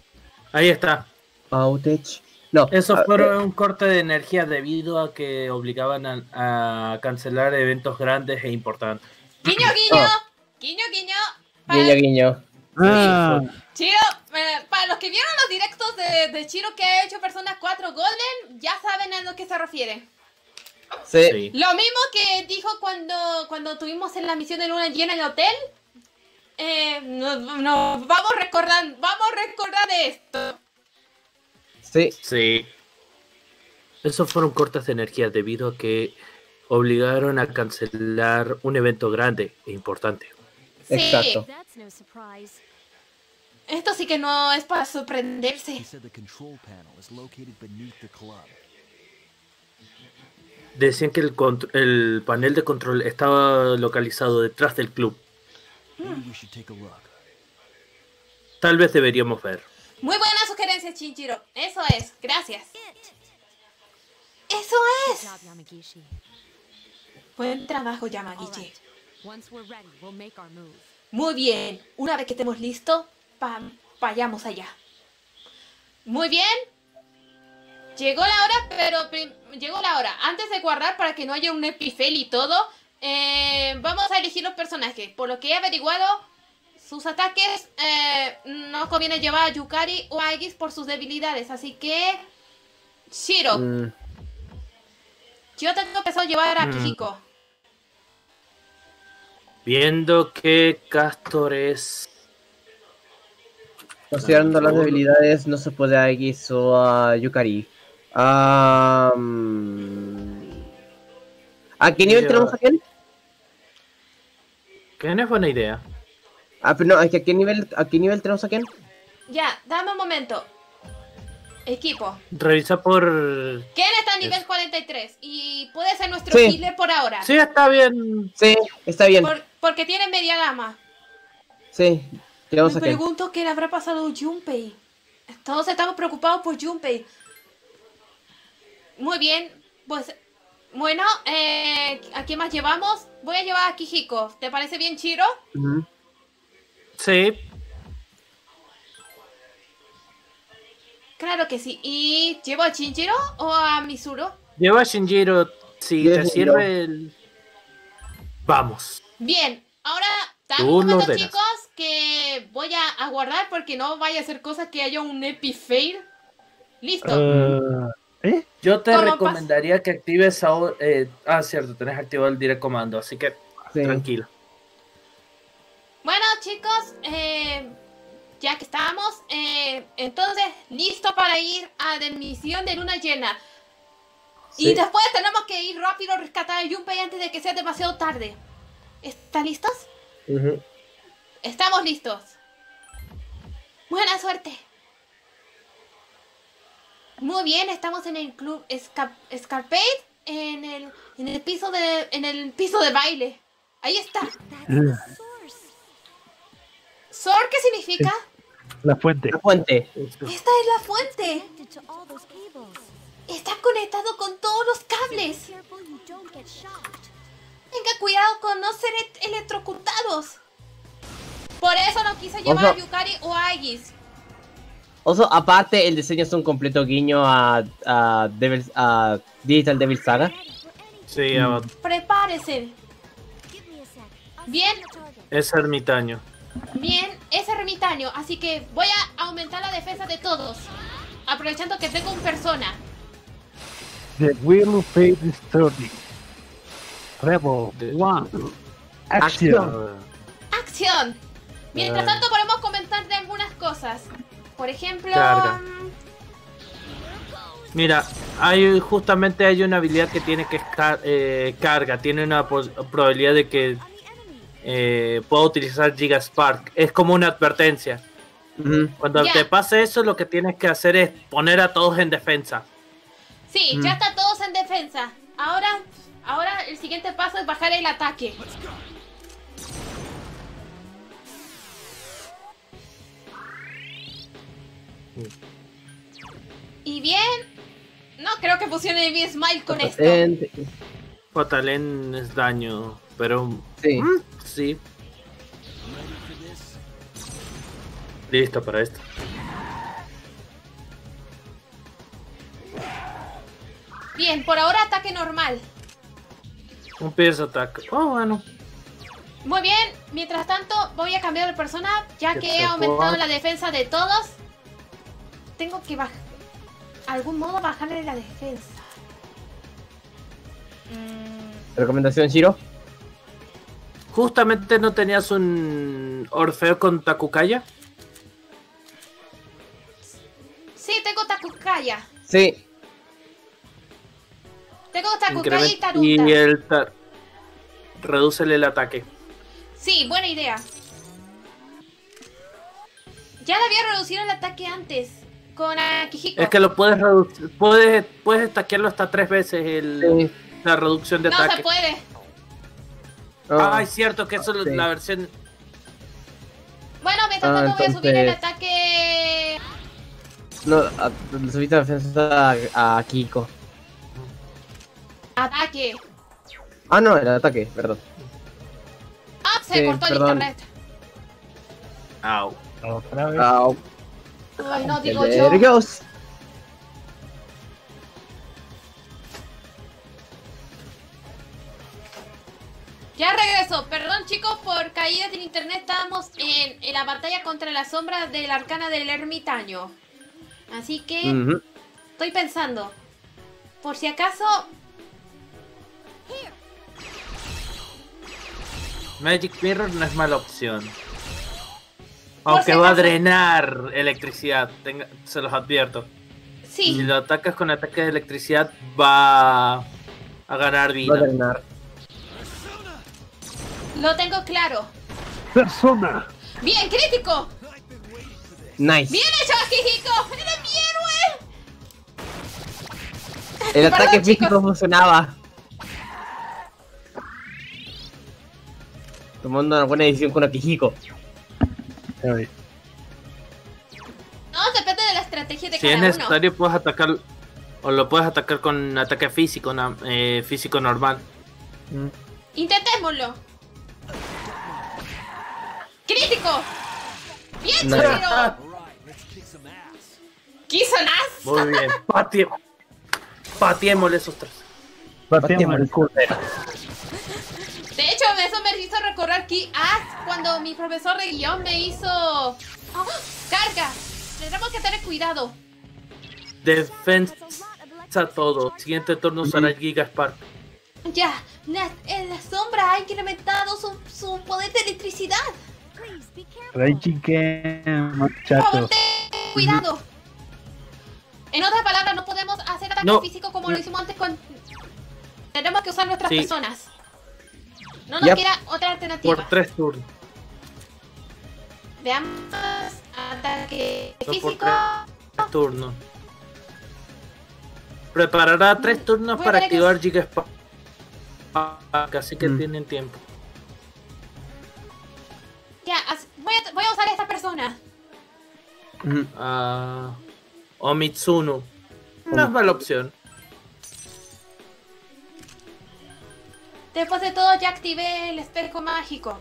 S3: Ahí está.
S9: outage. No.
S3: Eso
S9: ah,
S3: fue un corte de energía debido a que obligaban a, a cancelar eventos grandes e importantes.
S1: Guiño, guiño.
S9: Ah.
S1: Guiño, guiño.
S9: eh, guiño, guiño.
S2: Ah,
S1: Chiro, eh, para los que vieron los directos de, de Chiro que ha hecho Personas 4 Golden, ya saben a lo que se refiere.
S9: Sí.
S3: Sí.
S1: Lo mismo que dijo cuando, cuando tuvimos en la misión de luna llena en el hotel. Eh, nos, nos vamos recordando, vamos a recordar de esto.
S9: Sí.
S3: Sí. Esos fueron cortes de energía debido a que obligaron a cancelar un evento grande e importante.
S1: Sí,
S9: Exacto.
S1: Esto sí que no es para sorprenderse.
S3: Decían que el, contr- el panel de control estaba localizado detrás del club. Tal vez deberíamos ver.
S1: Muy buena sugerencia, Chinchiro. Eso es, gracias. Eso es.
S5: Yamagishi.
S1: Buen trabajo,
S5: All
S1: Yamagichi.
S5: right. Once we're ready, we'll make our move.
S1: Muy bien. Una vez que estemos listos, vayamos allá. Muy bien. Llegó la hora, pero llegó la hora. Antes de guardar para que no haya un epifel y todo, eh, vamos a elegir los personajes. Por lo que he averiguado, sus ataques eh, no conviene llevar a Yukari o a Aegis por sus debilidades. Así que, Shiro,
S9: Mm,
S1: yo tengo empezado a llevar a
S3: Mm.
S1: Kijiko.
S3: Viendo que Castor es.
S9: Considerando las debilidades, no se puede a X o a Yukari. Mm, ¿A qué nivel tenemos a quién?
S3: Que no es buena idea.
S9: Ah, pero no, ¿a qué, a qué nivel, ¿a qué nivel tenemos a quién?
S1: Ya, dame un momento. Equipo.
S3: Revisa por.
S1: Ken está en nivel
S3: Es-
S1: 43 y puede ser nuestro
S9: Sí.
S1: healer por ahora.
S3: Sí, está bien.
S9: Sí, está bien.
S1: Por- porque tiene media dama.
S9: Sí, tenemos
S1: Me
S9: a
S1: pregunto qué le habrá pasado a Junpei. Todos estamos preocupados por Junpei. Muy bien, pues bueno, eh, ¿a quién más llevamos? Voy a llevar a Kijiko. ¿Te parece bien, Chiro?
S3: Sí.
S1: Claro que sí. ¿Y llevo a Chinchiro o a Misuro?
S3: Lleva a Shinjiro. Si te
S9: llevo.
S3: sirve el. Vamos.
S1: Bien, ahora momento,
S3: ordenas.
S1: chicos, que voy a, a guardar porque no vaya a ser cosa que haya un epifail. Listo.
S2: ah, ¿Eh?
S3: Yo te
S1: ¿Cómo
S3: recomendaría que actives ahora. eh, ah, cierto, tenés activado el direct comando, así que
S9: Sí.
S3: tranquilo.
S1: Bueno, chicos, eh, ya que estamos, eh, entonces, listo para ir a la misión de luna llena. Y después tenemos que ir rápido a rescatar a Junpei antes de que sea demasiado tarde. ¿Están listos? Estamos listos. Buena suerte. Muy bien, estamos en el club Escarpade, en el, en el piso de en el piso de baile. Ahí está. Sor, ¿qué significa?
S2: La fuente.
S9: La fuente.
S1: Esta es la fuente. Está conectado con todos los cables. Tenga cuidado con no ser et- electrocutados. Por eso no quise llevar a. Yukari o a Aegis.
S9: Oso, aparte, el diseño es un completo guiño a, a, Devil- a Digital Devil Saga.
S3: Sí, ah,
S1: Prepárese. Bien.
S5: the
S3: es ermitaño.
S1: Bien, es ermitaño, así que voy a aumentar la defensa de todos. Aprovechando que tengo un persona.
S2: The Wheel of Fate is turning. Rebel One. Action.
S1: ¡Acción! Mientras tanto podemos comentar de algunas cosas. Por ejemplo...
S3: Carga.
S1: mm,
S3: Mira, hay justamente hay una habilidad que tiene que esca- eh, carga, tiene una probabilidad de que eh, pueda utilizar Giga Spark. Es como una advertencia. Cuando te pase eso, lo que tienes que hacer es poner a todos en defensa.
S1: Sí, ya están todos en defensa. Ahora, ahora el siguiente paso es bajar el ataque. Y bien, no creo que funcione bien Smile con esto.
S3: Fatalén es daño, pero
S9: Sí.
S3: mm, sí. Listo para esto.
S1: Bien, por ahora ataque normal.
S3: Un pierce attack. Oh, bueno.
S1: Muy bien, mientras tanto, voy a cambiar de persona, ya
S9: Que
S1: que he aumentado la defensa de todos. Tengo que bajar. algún modo bajarle la defensa. Mm,
S9: ¿Recomendación, Shiro?
S3: Justamente no tenías un Orfeo con Takukaya.
S1: sí, tengo Takukaya.
S9: Sí.
S1: Tengo Takukaya y Taruta.
S3: y el ta- Redúcele el ataque.
S1: Sí, buena idea. Ya le había reducido el ataque antes. Con Akihiko.
S3: Es que lo puedes reducir. Puedes, puedes estaquearlo hasta tres veces el, la reducción de
S1: no
S3: ataque.
S1: se puede.
S9: Ah,
S3: Ah, es cierto que eso es
S9: Sí.
S3: la versión.
S1: Bueno, mientras
S9: Ah,
S1: tanto voy a subir el ataque.
S9: no, le subiste la defensa a, a Kiko.
S1: Ataque.
S9: Ah, no, el ataque, perdón.
S1: Ah, se
S9: Sí,
S1: cortó el
S9: perdón.
S1: internet.
S3: Au.
S2: Otra vez.
S9: Au.
S1: Ay, no digo
S9: There
S1: yo.
S9: it goes.
S1: Ya regreso. Perdón, chicos, por caídas del internet. Estábamos en, en la batalla contra la sombra de la arcana del ermitaño. Así que estoy pensando. Por si acaso.
S3: Magic Mirror no es mala opción. Aunque
S1: si
S3: va a drenar electricidad, tenga- se los advierto. Si
S1: Sí.
S3: lo atacas con ataque de electricidad, va a ganar
S9: Va a
S3: vida.
S9: drenar.
S1: Lo tengo claro.
S2: Persona.
S1: ¡Bien, crítico!
S9: Nice.
S1: ¡Bien hecho, Akihiko! ¡Eres mi héroe!
S9: El ataque
S1: Perdón,
S9: físico
S1: chicos.
S9: funcionaba. Tomando una buena decisión con Akihiko.
S2: Ay,
S1: No, depende de la estrategia de
S3: Si es
S1: cada uno.
S3: necesario, puedes atacar. O lo puedes atacar con ataque físico, na- eh, físico normal.
S1: Intentémoslo. ¡Crítico! ¡Bien. Chihiro! ¡Quiso nas!
S3: Muy bien. Patiémosle esos tres.
S2: el culo.
S1: De hecho, eso me hizo recordar que ah, cuando mi profesor de guion me hizo... ¡Oh! ¡Carga! Tendremos que tener cuidado.
S3: Defensa todo. Siguiente turno usará el Giga Spark.
S1: Ya, la, en la sombra ha incrementado su, su poder de electricidad.
S2: Muchachos.
S1: ten cuidado. En otras palabras, no podemos hacer ataque
S3: No.
S1: físico como lo hicimos antes con... Tenemos que usar nuestras
S3: Sí.
S1: personas. No nos
S9: Yep.
S1: queda otra alternativa.
S3: Por tres turnos.
S1: Veamos ataque
S3: por
S1: físico.
S3: tres turnos. Preparará tres turnos
S1: Voy a
S3: para
S1: tener que-
S3: activar Giga Spark. Así que
S9: Mm.
S3: tienen tiempo.
S1: Ya, voy a, voy a usar a esta persona.
S9: Ujú.
S3: Ah, o Mitsuno. No es mala opción.
S1: Después de todo, ya activé el espejo mágico.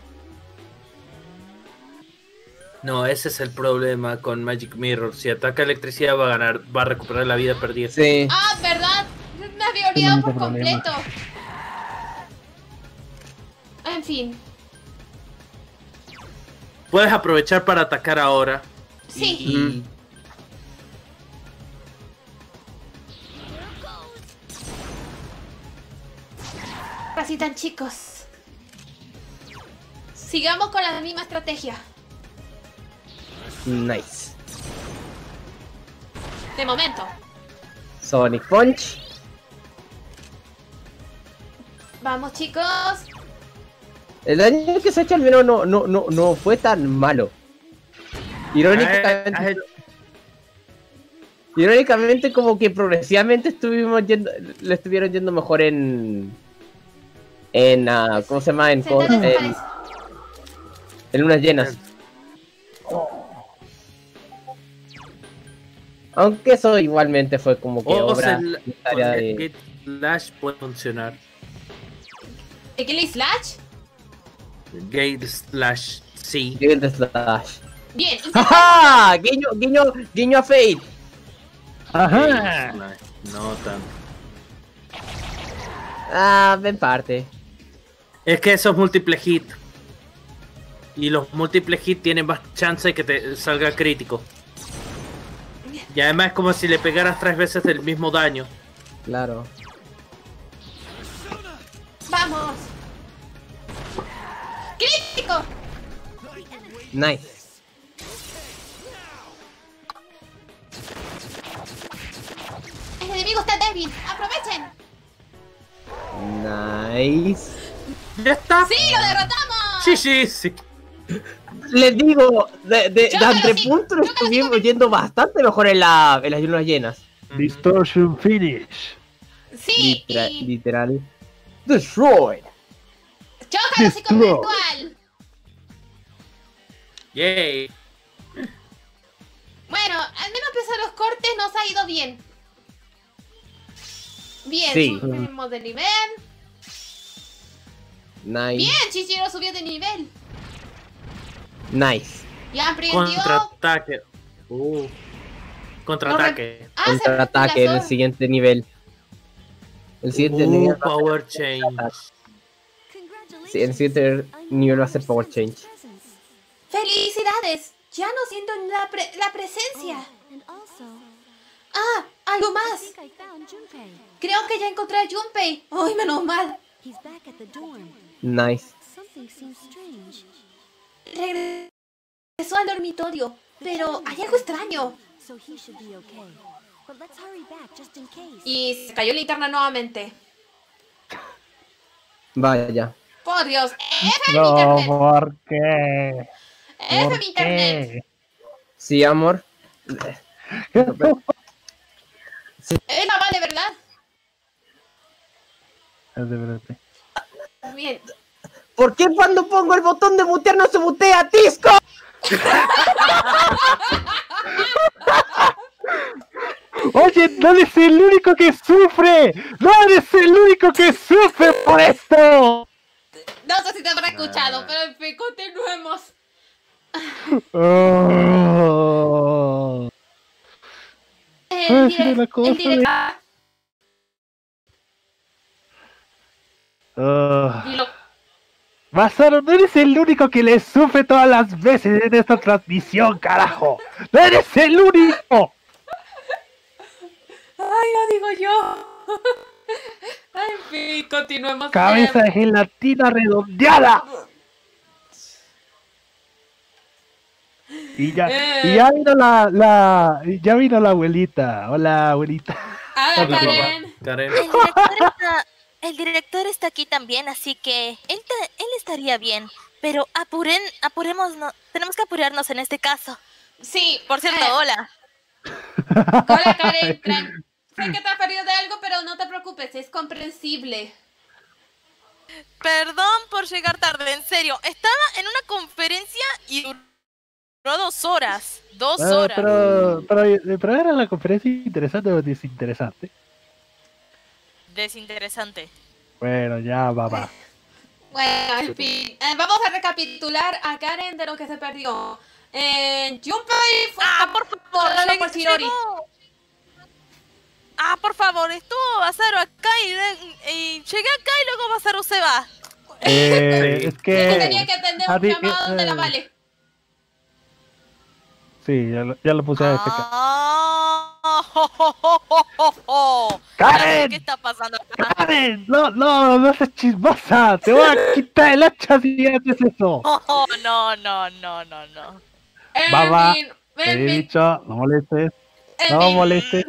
S3: No, ese es el problema con Magic Mirror. Si ataca electricidad va a ganar, va a recuperar la vida perdida.
S9: Sí.
S1: Ah, ¿verdad? Me había olvidado por
S2: problema.
S1: completo. En fin,
S3: Puedes aprovechar para atacar ahora.
S1: sí.
S3: Y
S1: Así tan chicos. Sigamos con la misma estrategia.
S9: Nice.
S1: De momento.
S9: Sonic Punch.
S1: Vamos, chicos.
S9: El daño que se ha hecho al menos no, no, no, no fue tan malo. Irónicamente, irónicamente como que progresivamente estuvimos yendo, le estuvieron yendo mejor en en ah, ¿cómo se llama? En, en, en lunas llenas. Aunque eso igualmente fue como que
S3: o
S9: obra
S3: el,
S9: de...
S3: Gate Slash puede funcionar.
S1: ¿De qué le slash?
S3: Gate Slash, sí.
S9: Guild Slash.
S1: Bien, [laughs]
S9: ¡Ajá! Guiño, guiño, guiño a Fate.
S2: Ajá.
S3: Gate Slash, No tanto.
S9: Ah, en parte.
S3: Es que eso es múltiple hit. Y los múltiples hits tienen más chance de que te salga crítico. Y además es como si le pegaras tres veces el mismo daño.
S9: Claro.
S1: ¡Vamos! ¡Crítico!
S9: Nice.
S1: El enemigo está débil. ¡Aprovechen!
S9: Nice.
S3: ¡Ya está!
S1: ¡Sí, lo derrotamos!
S3: Sí, sí, sí.
S9: Les digo, de, de, de entre puntos
S1: creo
S9: estuvimos
S1: sí.
S9: yendo bastante mejor en, la, en las lunas llenas.
S2: Distortion Finish.
S1: Sí,
S9: Litera-
S1: y
S9: Literal. Destroyed.
S1: chócalo así con
S2: Destroy.
S1: virtual.
S3: Yay.
S1: Bueno, al menos pese a los cortes nos ha ido bien. Bien,
S9: Sí.
S1: subimos de nivel.
S9: Nice.
S1: Bien, Chichiro subió de nivel.
S9: Nice.
S1: Y aprendió.
S3: Contraataque. Uh. Contraataque.
S1: Ah,
S9: Contraataque en el siguiente nivel. El siguiente
S3: Uh,
S9: nivel.
S3: power change.
S9: Sí, el siguiente nivel va a ser Power Change.
S1: ¡Felicidades! Ya no siento la, pre- la presencia.
S7: And also,
S1: Ah, algo más. Creo que ya encontré a Junpei. ¡Ay, menos mal!
S9: Nice.
S1: Regresó al dormitorio. Pero hay algo extraño. Y se cayó linterna nuevamente.
S9: Vaya.
S1: Por Dios. F mi
S2: No,
S1: internet.
S2: ¿por qué?
S1: F
S2: ¿Por
S1: mi internet.
S2: qué?
S9: Sí, amor.
S1: Es la vale, ¿verdad?
S2: Espérate.
S1: Bien.
S9: ¿Por qué cuando pongo el botón de mutear no se mutea, Tisco?
S2: Oye, no eres el único que sufre. No eres el único que sufre por esto.
S1: No sé si te habrá escuchado, pero en fin, continuemos.
S2: Oh.
S1: El,
S2: Basaro, no eres el único que le sufre todas las veces en esta transmisión, carajo. No eres el único.
S1: Ay, lo digo yo. Ay, en fin, continuemos.
S2: Cabeza de gelatina redondeada. Y ya, y ya vino la, la, ya vino la abuelita. Hola, abuelita.
S3: Hola,
S1: Karen.
S3: Karen.
S10: El director, está, el director está aquí también, así que él, te- él estaría bien. Pero apuren, apuremos, tenemos que apurarnos en este caso.
S1: Sí,
S10: Por cierto,
S1: eh,
S10: hola.
S1: Hola, [laughs] Karen. Tran- Sé que te has perdido de algo, pero no te preocupes, es comprensible.
S10: Perdón por llegar tarde, en serio. Estaba en una conferencia y duró dos horas. Dos
S2: Ah,
S10: horas.
S2: pero, pero, pero era la conferencia interesante o desinteresante.
S10: Desinteresante.
S2: Bueno, ya va, va. [laughs]
S1: Bueno, en fin, eh, vamos a recapitular a Karen de lo que se perdió. Eh, Junpei fue
S10: Ah, por favor, lleg-
S1: por Shirori.
S10: llegó- Ah, por favor, estuvo Basaro acá y, y llegué acá y luego Basaro se va.
S2: Eh, [laughs] es que...
S1: tenía que atender
S2: a
S1: un
S2: ti-
S1: llamado de la
S2: eh,
S1: Vale.
S2: Sí, ya lo, ya lo puse a este
S10: Ah. [laughs]
S2: ¡Karen!
S10: ¿Qué está pasando acá?
S2: ¡Karen! No, no, no seas chismosa. Te voy a quitar el hacha si haces eso.
S10: Oh, [laughs] no, no, no, no, no.
S1: En
S2: Baba, Te he dicho, no molestes.
S1: en
S2: No
S1: fin.
S2: molestes.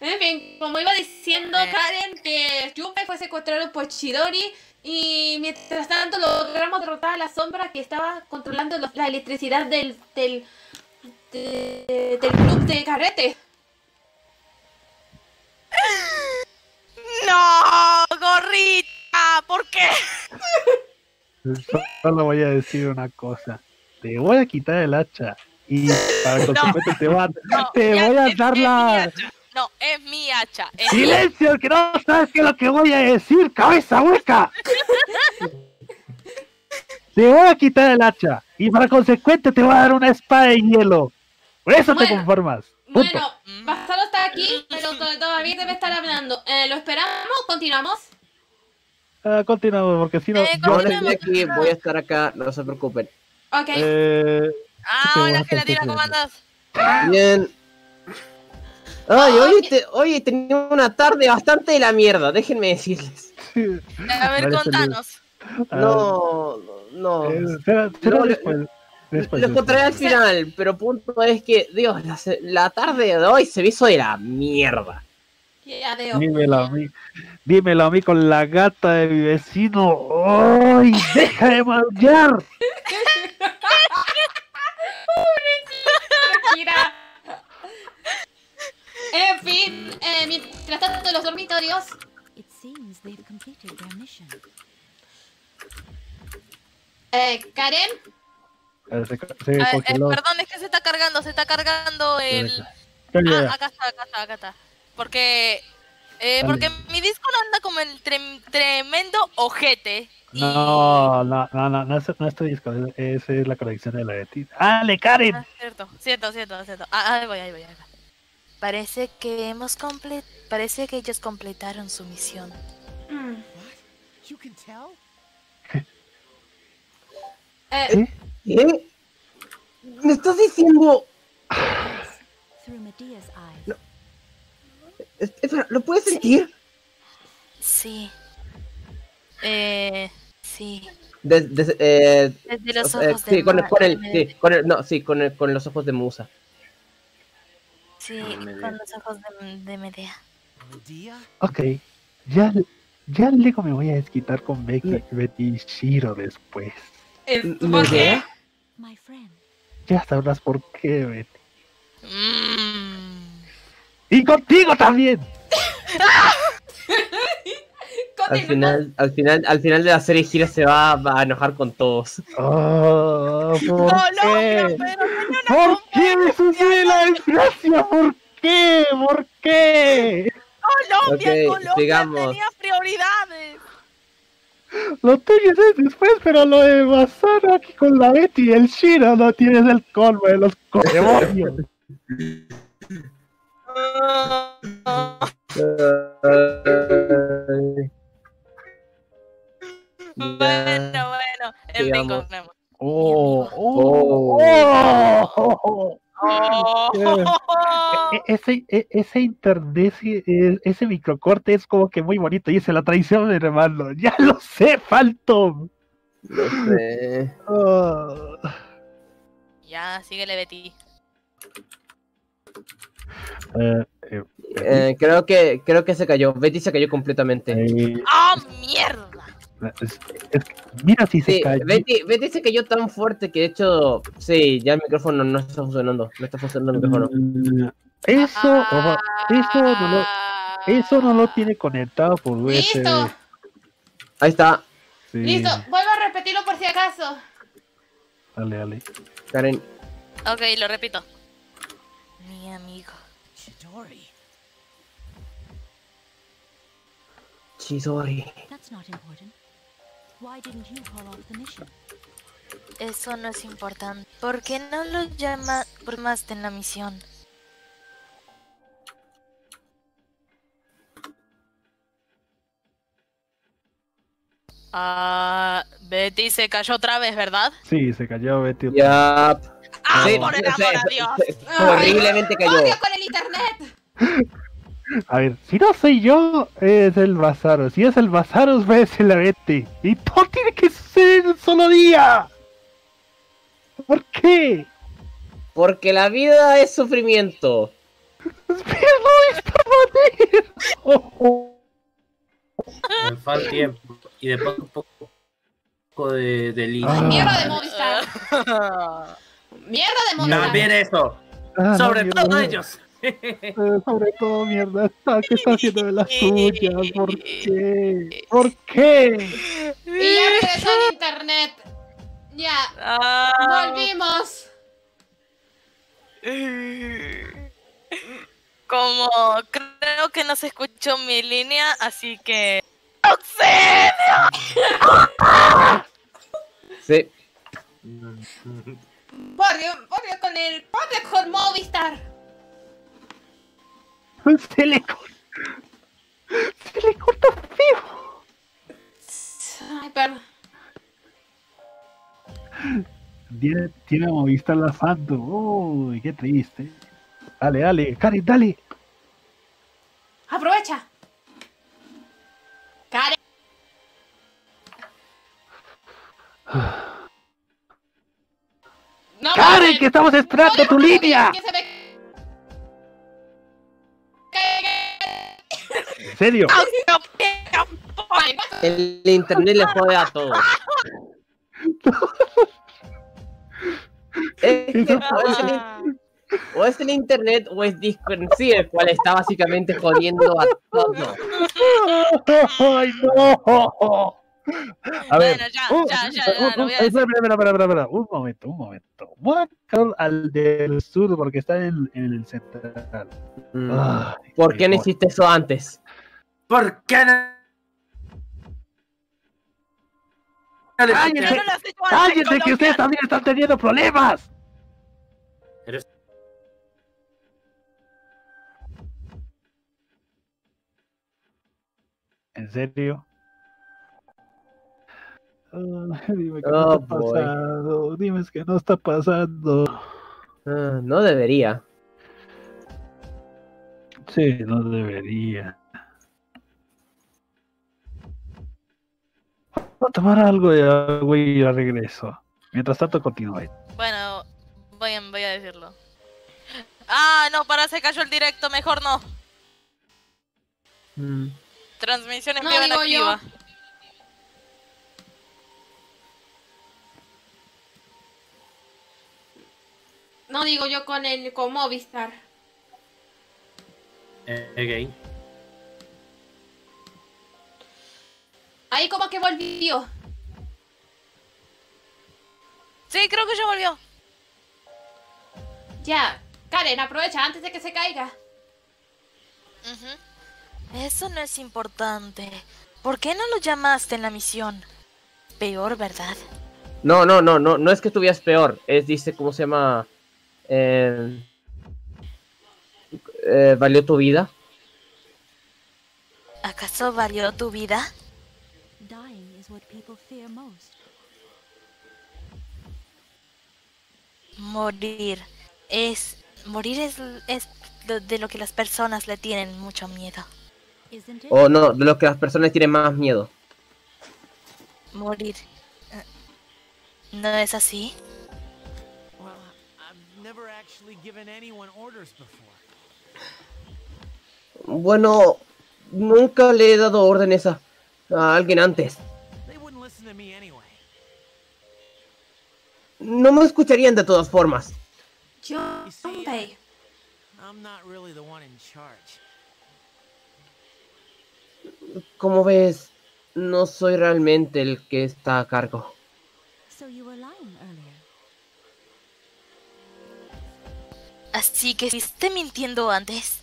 S1: En fin, como iba diciendo. Karen, que Junpei fue secuestrado por Chidori y mientras tanto logramos derrotar a la sombra que estaba controlando los- la electricidad del, del, de- del club de carrete.
S10: No, gorrita, ¿por qué? [laughs]
S2: Solo voy a decir una cosa. Te voy a quitar el hacha. Y para consecuente te, va-
S10: No,
S2: te voy a dar la...
S10: No, es mi hacha. es mi
S2: ¡Silencio! ¡Que no sabes qué es lo que voy a decir! ¡Cabeza hueca! [laughs] Te voy a quitar el hacha. Y para consecuente te voy a dar una espada de hielo. Por eso te conformas. Punto.
S1: Bueno, Basalo está aquí, pero to- todavía debe estar hablando. Eh, ¿Lo esperamos? ¿Continuamos?
S2: Ah, continuamos, porque si no...
S10: Eh,
S2: yo-
S9: estoy aquí, voy a estar acá, no se preocupen.
S1: Ok.
S2: Eh,
S10: Ah,
S2: ¿qué
S10: hola gelatina? ¿cómo andas?
S9: Bien. Ay, hoy, te- hoy he tenido una tarde bastante de la mierda, déjenme decirles.
S10: A ver, contanos.
S9: No, no.
S2: eh, será, será
S9: No,
S2: después. después,
S9: Los contaré al final, pero punto es que, Dios, la, tarde de hoy se me hizo de la mierda.
S2: Dímelo a mí. Dímelo a mí con la gata de mi vecino. ¡Ay! ¡Deja de maullar!
S1: Shakira. En fin, eh, mientras tanto en los dormitorios.
S7: It seems they've completed their mission.
S1: Eh, Karen,
S2: Eh, Se, se
S10: eh,
S2: congeló.
S10: perdón, es que se está cargando, se está cargando el... Ah, acá está, acá está, acá está. Porque... Eh, porque mi disco no anda como el trem- tremendo ojete. Y...
S2: No, no, no, no, no, es, no es tu disco, es- esa es la colección de la Betty. ¡Ale, Karen!
S10: Ah, cierto, cierto, cierto, cierto. Ah, ahí voy, ahí voy, ahí voy. Parece que hemos comple parece que ellos completaron su misión.
S1: mm,
S6: tell? [laughs]
S1: eh,
S9: ¿Qué? ¿Me estás diciendo? Es- Espera, ¿lo puedes sentir?
S10: Sí. Eh, sí.
S9: Des- des- eh,
S10: Desde los
S9: eh,
S10: ojos de
S9: sí, con, el- con el, sí, con el, no, sí, con, el- con los ojos de Musa.
S10: Sí, con los ojos de, de Medea.
S2: Ok, ya, ya luego me voy a desquitar con Becky, Betty y Shiro después.
S1: eh,
S9: ¿Me
S1: ¿por qué?
S2: Ya sabrás por qué, Betty.
S10: Mm.
S2: ¡Y contigo también! [laughs]
S9: Al final, al final, al final de la serie Gira se va, va a enojar con todos.
S2: Oh, ¿Por
S10: No, no,
S2: qué?
S10: pero
S2: ¿Por qué me sucede la desgracia? ¿Por qué? ¿Por qué?
S10: Colombia,
S9: Ok,
S10: Colombia
S9: sigamos.
S10: tenía prioridades.
S2: Lo tuyo es después, pero lo de Basara aquí con la Betty y el Shiro no tienes el colmo de los demonios.
S10: Bueno, bueno, en fin.
S2: Oh,
S9: Oh.
S2: oh, oh, oh.
S10: Oh. [laughs]
S2: E- Ese, e- ese internet, ese, e- ese microcorte es como que muy bonito y es la traición de hermano. [laughs] Ya lo sé, Phantom.
S9: No sé.
S2: Oh.
S10: Ya, síguele, Betty.
S2: Eh, eh,
S9: Eh, creo que creo que se cayó. Betty se cayó completamente.
S2: eh,
S10: ¡Ah, mierda!
S2: Es- es que mira si se
S9: Sí,
S2: cae.
S9: Betty, Betty se cayó tan fuerte que de hecho, sí, ya el micrófono no está funcionando. No está funcionando el micrófono.
S2: Mm, Eso, ojo, eso, no lo, eso no lo tiene conectado por USB.
S1: Listo,
S9: Ahí está,
S2: Sí,
S1: listo. Vuelvo a repetirlo por si acaso.
S2: Dale, dale.
S9: Karen.
S10: Ok, lo repito. Mi amigo.
S6: Chidori.
S9: Chidori.
S7: That's not important.
S10: Eso no es importante. ¿Por qué no lo llama formaste en la misión? Ah, Betty se cayó otra vez, ¿verdad?
S2: Sí, se cayó Betty. otra
S9: Ya.
S10: ¡Ah,
S9: Sí,
S10: por el
S9: sí,
S10: amor a Dios! [laughs]
S9: Horriblemente cayó.
S1: Odio con el internet. [laughs]
S2: A ver, si no soy yo, es el Bazaros. Si es el Bazaros, ves [laughs] la Betty. Y todo tiene que ser en un solo día. ¿Por qué?
S9: Porque la vida es sufrimiento. [laughs]
S3: Me falta tiempo. Y después un poco, un poco de, de línea.
S2: Ah.
S1: Mierda de Movistar. [laughs] Mierda de Movistar.
S3: También eso.
S2: Ah,
S3: Sobre
S2: mierda.
S3: todo ellos.
S2: Eh, sobre todo, mierda. está- ¿Qué está haciendo de las suyas? ¿Por qué? ¿Por qué?
S1: Y ya regresó el internet. Ya,
S10: Ah,
S1: volvimos.
S10: Como creo que no se escuchó mi línea, así que. ¡Auxilio!
S9: Sí.
S1: Por Dios, por Dios, con el. Dios, con Movistar. [laughs]
S2: Se le corta. Se le corta feo.
S1: Ay, perdón.
S2: Tiene, tiene a Movistar. Uy, qué triste. Dale, dale, Karen, dale.
S1: ¡Aprovecha! ¡Karen! No,
S2: Karen, que estamos esperando tu línea.
S1: que se me-
S2: serio? [laughs]
S9: El internet le jode a todos. [laughs] Es que o, es el, internet o es Discord en sí, el cual está básicamente jodiendo a todos. [laughs]
S2: ¡Ay, no! A ver,
S10: Bueno, ya,
S2: un-
S10: ya, ya, voy a
S2: espera, espera, espera, espera, espera, un momento, un momento. Voy a al del sur porque está en, en el central.
S9: Mm.
S2: Ay,
S9: ¿Por qué no hiciste eso antes?
S3: ¿Por qué no?
S2: ¡Cállense!
S10: no
S2: ¡Cállense que ustedes también están teniendo problemas!
S3: Eres-
S2: ¿En serio? Dime que
S9: Oh,
S2: no está
S9: boy.
S2: pasando. Dime que no está pasando.
S9: Ah, no debería.
S2: Sí, no debería. A tomar algo de agua y regreso. Mientras tanto, continúe.
S10: Bueno, voy a, voy a decirlo. Ah, no, para se cayó el directo, mejor no.
S9: Mm.
S10: Transmisión en
S1: No,
S10: vivo
S1: digo yo.
S10: inactiva.
S1: No digo yo con el con Movistar.
S3: Eh, gay.
S1: Ahí como que volvió.
S10: Sí, creo que ya volvió.
S1: Ya. Karen, aprovecha antes de que se caiga.
S10: Eso no es importante. ¿Por qué no lo llamaste en la misión? Peor, ¿verdad?
S9: No, no, no, no, no es que estuvieras peor. Es, dice, ¿cómo se llama? Eh, eh, ¿Valió tu vida?
S10: ¿Acaso valió tu vida?
S7: Dying is what people fear most.
S10: Morir. Es. Morir es, es de, de lo que las personas le tienen mucho miedo.
S9: O no, de lo que las personas tienen más miedo.
S10: Morir. ¿No es así?
S4: Well, I've never actually given anyone orders before.
S9: Bueno, nunca le he dado órdenes a, a alguien antes.
S4: Me anyway.
S9: No me escucharían de todas formas.
S1: Junpei.
S4: I'm not really the one in charge.
S9: Como ves, no soy realmente el que está a cargo.
S7: So you were lying earlier.
S10: Así que estuviste mintiendo antes.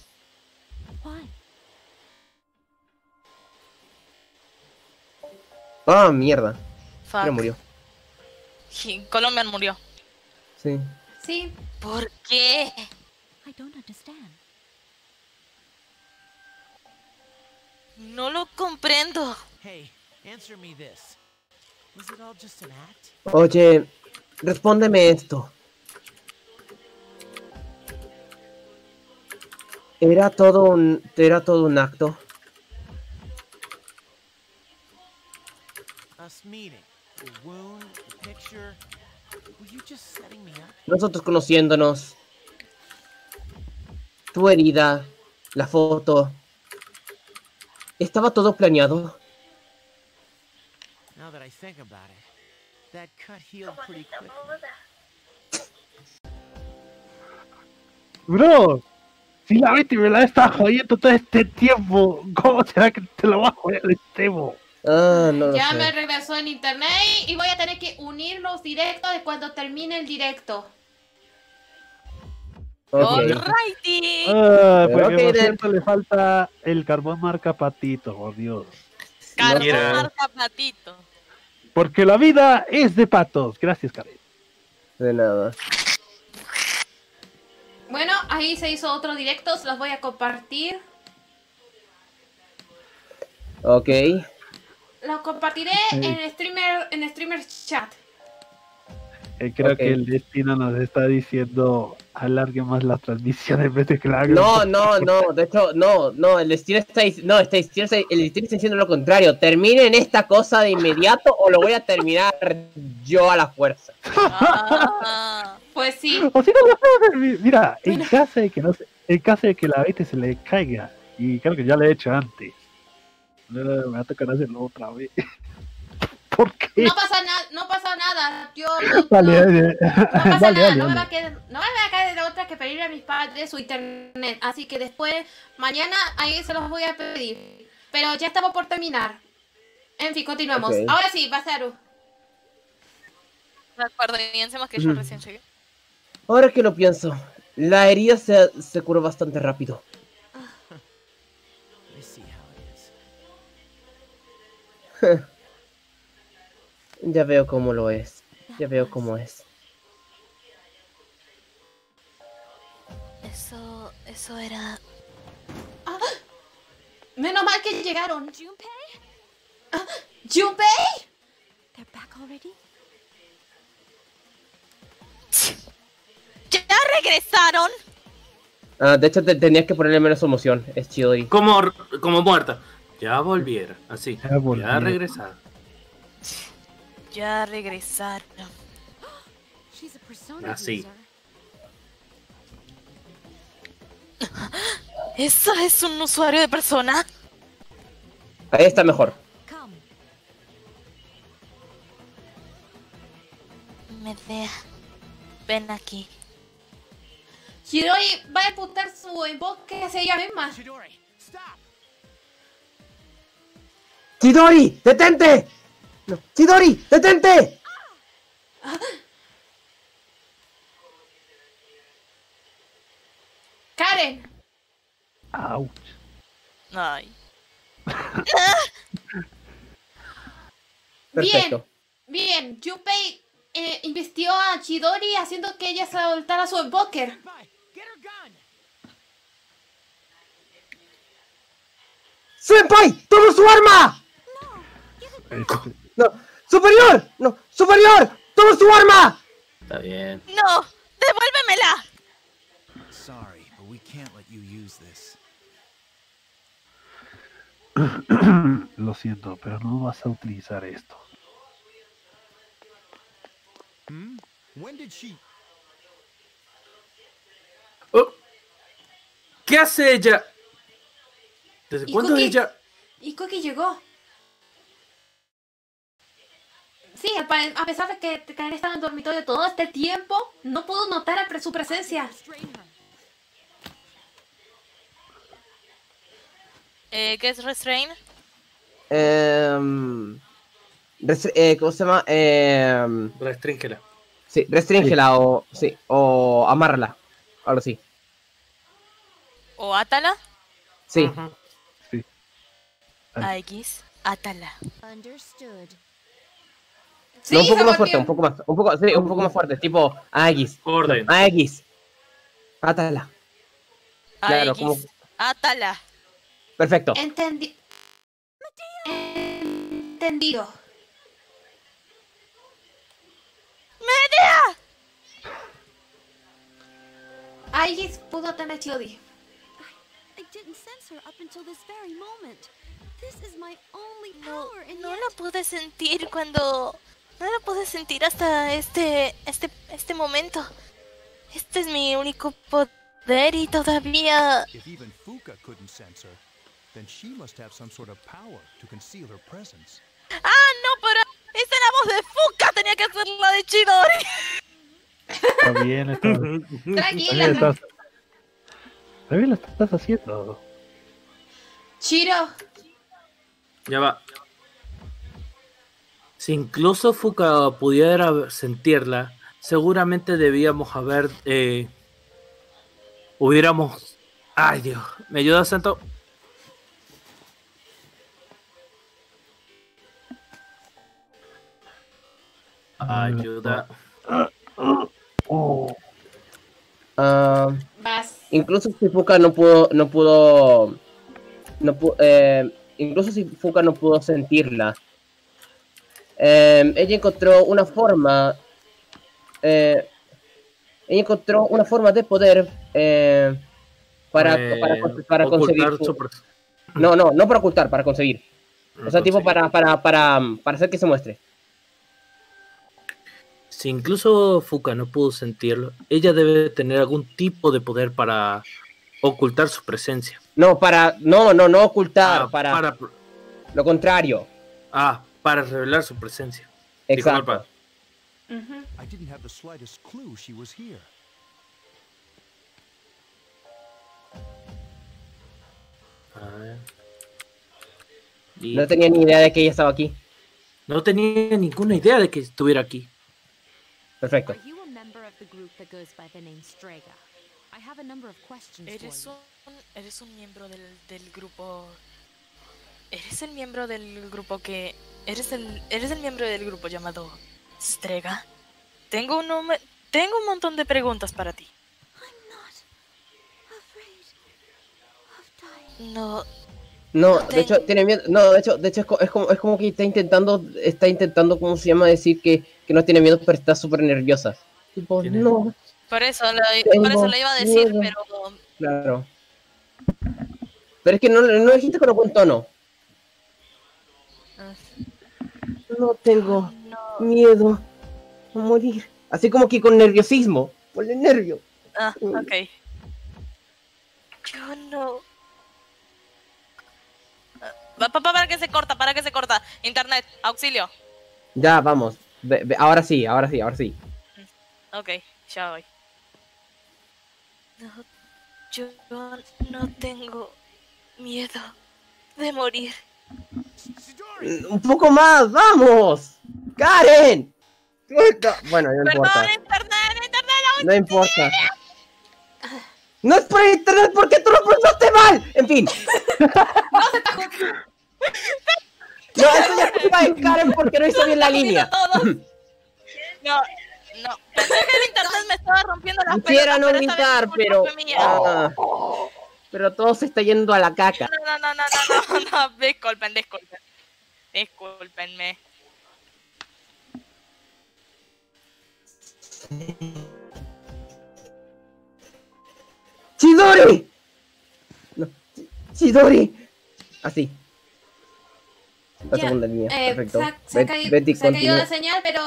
S7: Why?
S9: Ah, mierda.
S10: Fuck.
S9: Murió.
S10: Sí, Colombian murió.
S9: Sí.
S1: Sí.
S10: ¿Por qué?
S7: I don't understand.
S10: No lo comprendo.
S4: Hey, answer me this. Was it all just an act?
S9: Oye, respóndeme esto. ¿Era todo un, era todo un acto?
S4: Us meeting, the wound, the picture. Were you just setting me up?
S9: Nosotros conociéndonos. Tu herida, la foto. ¿Estaba todo planeado?
S4: Now that I think about it, that cut healed pretty quickly.
S2: Bro, si la Betty me la está jodiendo todo este tiempo, ¿cómo será que te lo va a joder el extremo?
S9: Ah, no
S1: Ya
S9: sé.
S1: me regresó en internet y voy a tener que unir los directos de cuando termine el directo.
S9: Ok.
S10: Alrighty.
S2: Ah, porque
S9: ok,
S2: por
S9: then.
S2: cierto le falta el carbón marca patito, por Dios.
S10: Carbón
S3: Mira.
S10: marca patito.
S2: Porque la vida es de patos. Gracias, Karen.
S9: De nada.
S1: Bueno, ahí se hizo otro directo, se los voy a compartir.
S9: Ok.
S1: Los compartiré en streamer, en streamer chat.
S2: Eh, creo que el destino nos está diciendo alargue más la transmisión en vez de que la hagan.
S9: No, no, no, de hecho, no, no, el destino está, no, está, diciendo- el destino está diciendo lo contrario. Terminen esta cosa de inmediato o lo voy a terminar yo a la fuerza.
S10: Ah,
S1: Pues sí. [laughs]
S2: O si no, lo Mira, en caso de que no se- en caso de que la bestia se le caiga, y creo que ya lo he hecho antes, me va a tocar hacerlo otra vez. [laughs] ¿Por qué?
S1: No pasa nada, no pasa nada. Yo [laughs] no,
S2: Dale,
S1: no- no pasa
S2: dale,
S1: nada,
S2: dale,
S1: no, me va a quedar, no me va a quedar de otra que pedirle a mis padres su internet. Así que después, mañana, ahí se los voy a pedir. Pero ya estamos por terminar. En fin, continuamos.
S9: Ok.
S1: Ahora sí, Basaru.
S10: de acuerdo, encima que yo recién llegué.
S9: Ahora que lo pienso, la herida se, se curó bastante rápido. [laughs] Ya veo cómo lo es. Ya veo cómo es.
S10: Eso, eso era...
S1: Ah, menos mal que llegaron.
S7: Junpei?
S1: ¿Junpei?
S7: They're back already?
S10: ¿Ya regresaron?
S9: Ah, de hecho, te, tenías que ponerle menos emoción. Es chido y...
S3: Como, como muerta. Ya volvieron. Así.
S2: Ya
S3: Ya,
S2: volvieron.
S3: regresaron.
S10: Ya regresaron.
S7: She's a persona
S3: Así.
S10: ¿Eso es un usuario de persona?
S9: Ahí está mejor.
S10: Medea, ven aquí.
S1: Shiroi va a imputar su invoque hacia ella misma.
S9: ¡Chidori! ¡Detente! No. ¡Chidori! ¡Detente!
S1: Karen.
S2: Ouch.
S10: Ay. [laughs]
S9: Perfecto.
S1: Bien, Junpei eh, invistió a Chidori haciendo que ella soltara su invoker.
S9: ¡Senpai! ¡Toma su arma! ¡No! ¡Superior! ¡No! ¡Superior! ¡Toma su arma!
S3: Está bien.
S10: No, devuélvemela.
S8: Sorry, but we can't let you use this. [clears throat]
S2: Lo siento, pero no vas a utilizar esto.
S6: Hmm? When did she?
S3: Oh, ¿Qué hace ella? ¿Desde
S1: ¿Y
S3: cuándo
S1: Cookie?
S3: ella?
S1: Y Cookie llegó. Sí, a pesar de que Karen estaba en el dormitorio todo este tiempo, no pudo notar a su presencia.
S10: Eh, ¿Qué es restrain?
S9: Restri- eh, ¿Cómo se llama? Em,
S3: Restríngela.
S9: sí, restríngela o... Sí, o amárrala. Algo así.
S10: ¿O átala?
S9: Sí.
S3: Ujú.
S2: Ah.
S10: Aigis, átala.
S7: Understood.
S1: Sí,
S9: no, un poco más fuerte,
S1: volvió.
S9: un poco más, un poco, sí, un poco más fuerte, tipo Agis.
S3: Orden.
S9: Agis. Átala. Claro, como-
S10: átala.
S9: Perfecto.
S1: Entendi... Entendido.
S10: ¡Medea!
S1: Aigis pudo tener Chidori.
S7: I didn't sense her up until this very moment. This is my only
S10: No, no la pude sentir cuando... No la pude sentir hasta este, este, este momento. Este es mi único poder y todavía...
S6: If even Fuka couldn't sense her, then she must have some sort of power to conceal her presence.
S10: ¡Ah, no! Pero esa es la voz de Fuka. Tenía que ser la de Chidori.
S2: Está bien, está, [laughs] está bien,
S1: Tranquila.
S2: estás, está bien, lo estás haciendo.
S1: Chiro.
S3: Ya va. Si incluso Fuka pudiera sentirla, seguramente debíamos haber. Eh, hubiéramos. Ay, Dios. ¿Me ayuda, Santo? Ayuda.
S1: Vas.
S9: incluso si Fuka no pudo, no pudo, no pu- eh, incluso si Fuka no pudo sentirla, eh, ella encontró una forma eh, ella encontró una forma de poder eh, para,
S3: Eh,
S9: para, para conseguir.
S3: su [laughs]
S9: No, no, no para ocultar, para conseguir. O sea, tipo para, para, para, para hacer que se muestre.
S3: Si incluso Fuka no pudo sentirlo, ella debe tener algún tipo de poder para ocultar su presencia.
S9: No, para. No, no, no ocultar.
S3: Ah,
S9: para,
S3: para-
S9: lo contrario.
S3: Ah, para revelar su presencia.
S9: Exacto.
S3: Disculpa.
S6: I didn't have the slightest clue she was here.
S3: A ver. Y-
S9: No tenía ni idea de que ella estaba aquí.
S3: no tenía ninguna idea de que estuviera aquí.
S9: Perfecto.
S5: Are you a member of the group that goes by the name Strega? I have a number of questions
S10: Eres un, eres un miembro del, del grupo. Eres el miembro del grupo que. Eres el, eres el miembro del grupo llamado Strega. Tengo un, nume- tengo un montón de preguntas para ti. No,
S9: No, de hecho, tiene miedo. No, de hecho, de hecho es, co- es como, es como que está intentando, está intentando, ¿cómo se llama? Decir que, que no tiene miedo, pero está súper nerviosa. Tipo, no,
S10: por eso, le,
S9: Tengo
S10: por eso le iba a decir,
S9: miedo.
S10: pero
S9: claro. Pero es que no, no dijiste con buen tono. No tengo miedo a morir. Así como que con nerviosismo. El nervio.
S10: Ah, ok. Yo no. Ah, pa- pa- para que se corta, para que se corta. Internet, auxilio.
S9: Ya, vamos. Ve- ve- ahora sí, ahora sí, ahora sí.
S10: Ok, ya voy. No, yo no tengo miedo de morir.
S9: Un poco más, vamos. Karen. Bueno, no importa.
S10: Perdón, internet, internet,
S9: No importa. No es por internet porque tú lo pensaste mal. En fin. No, [laughs] eso ya es culpa de Karen porque no hizo bien la línea. [laughs]
S10: No, no. Pensé que el internet me estaba rompiendo las
S9: Quisiera
S10: pelotas,
S9: no gritar, pero. ah, pero todo se está yendo a la caca.
S10: No, no, no, no, no, no, no, disculpen, disculpen. Discúlpenme.
S9: ¡Chidori! No, Chi- ¡Chidori! Así. La
S1: Ya,
S9: segunda línea.
S1: eh,
S9: Perfecto.
S1: Se ha, se ha
S9: Bet-
S1: caído,
S9: Betty
S1: se ha caído
S9: continúa.
S1: la señal, pero.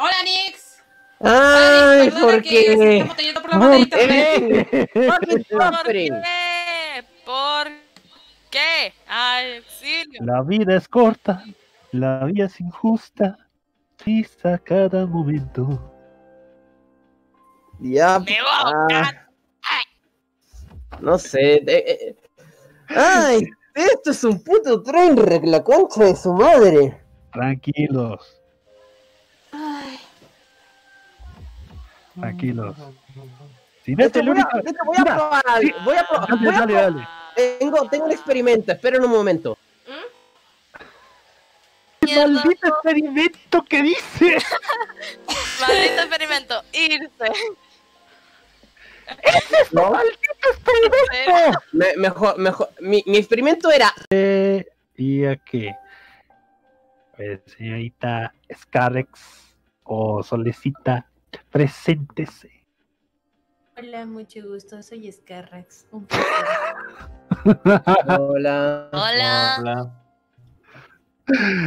S1: ¡Hola, Nix!
S9: ¡Ay,
S1: Perdona
S9: por
S1: que
S9: qué!
S1: Estamos teniendo problemas de internet. [laughs]
S9: ¡Eh!
S10: ¿Por
S9: Suffering.
S10: Qué? ¿Por qué? Auxilio.
S2: La vida es corta, la vida es injusta, triste a cada momento.
S9: Ya.
S10: Me
S9: ah, no sé. eh, eh, ¡Ay! Esto es un puto tren wreck, la concha de su madre.
S2: Tranquilos,
S1: Ay,
S2: tranquilos. Si no el
S9: voy, a, voy a probar algo. Voy a probar.
S2: Dale,
S9: voy a
S2: dale, dale.
S9: Tengo, tengo un experimento. Esperen un momento.
S2: ¡Maldito experimento que dice! [laughs]
S10: Maldito experimento. Irse.
S9: ¿No?
S2: ¡Maldito experimento!
S9: Me- mejor, mejor. Mi, mi experimento era.
S2: ¿Y a qué? Pues, señorita Scarrex o Solecita, preséntese.
S1: Hola, mucho gusto. Soy Scarrax. Un
S9: Hola.
S10: Hola.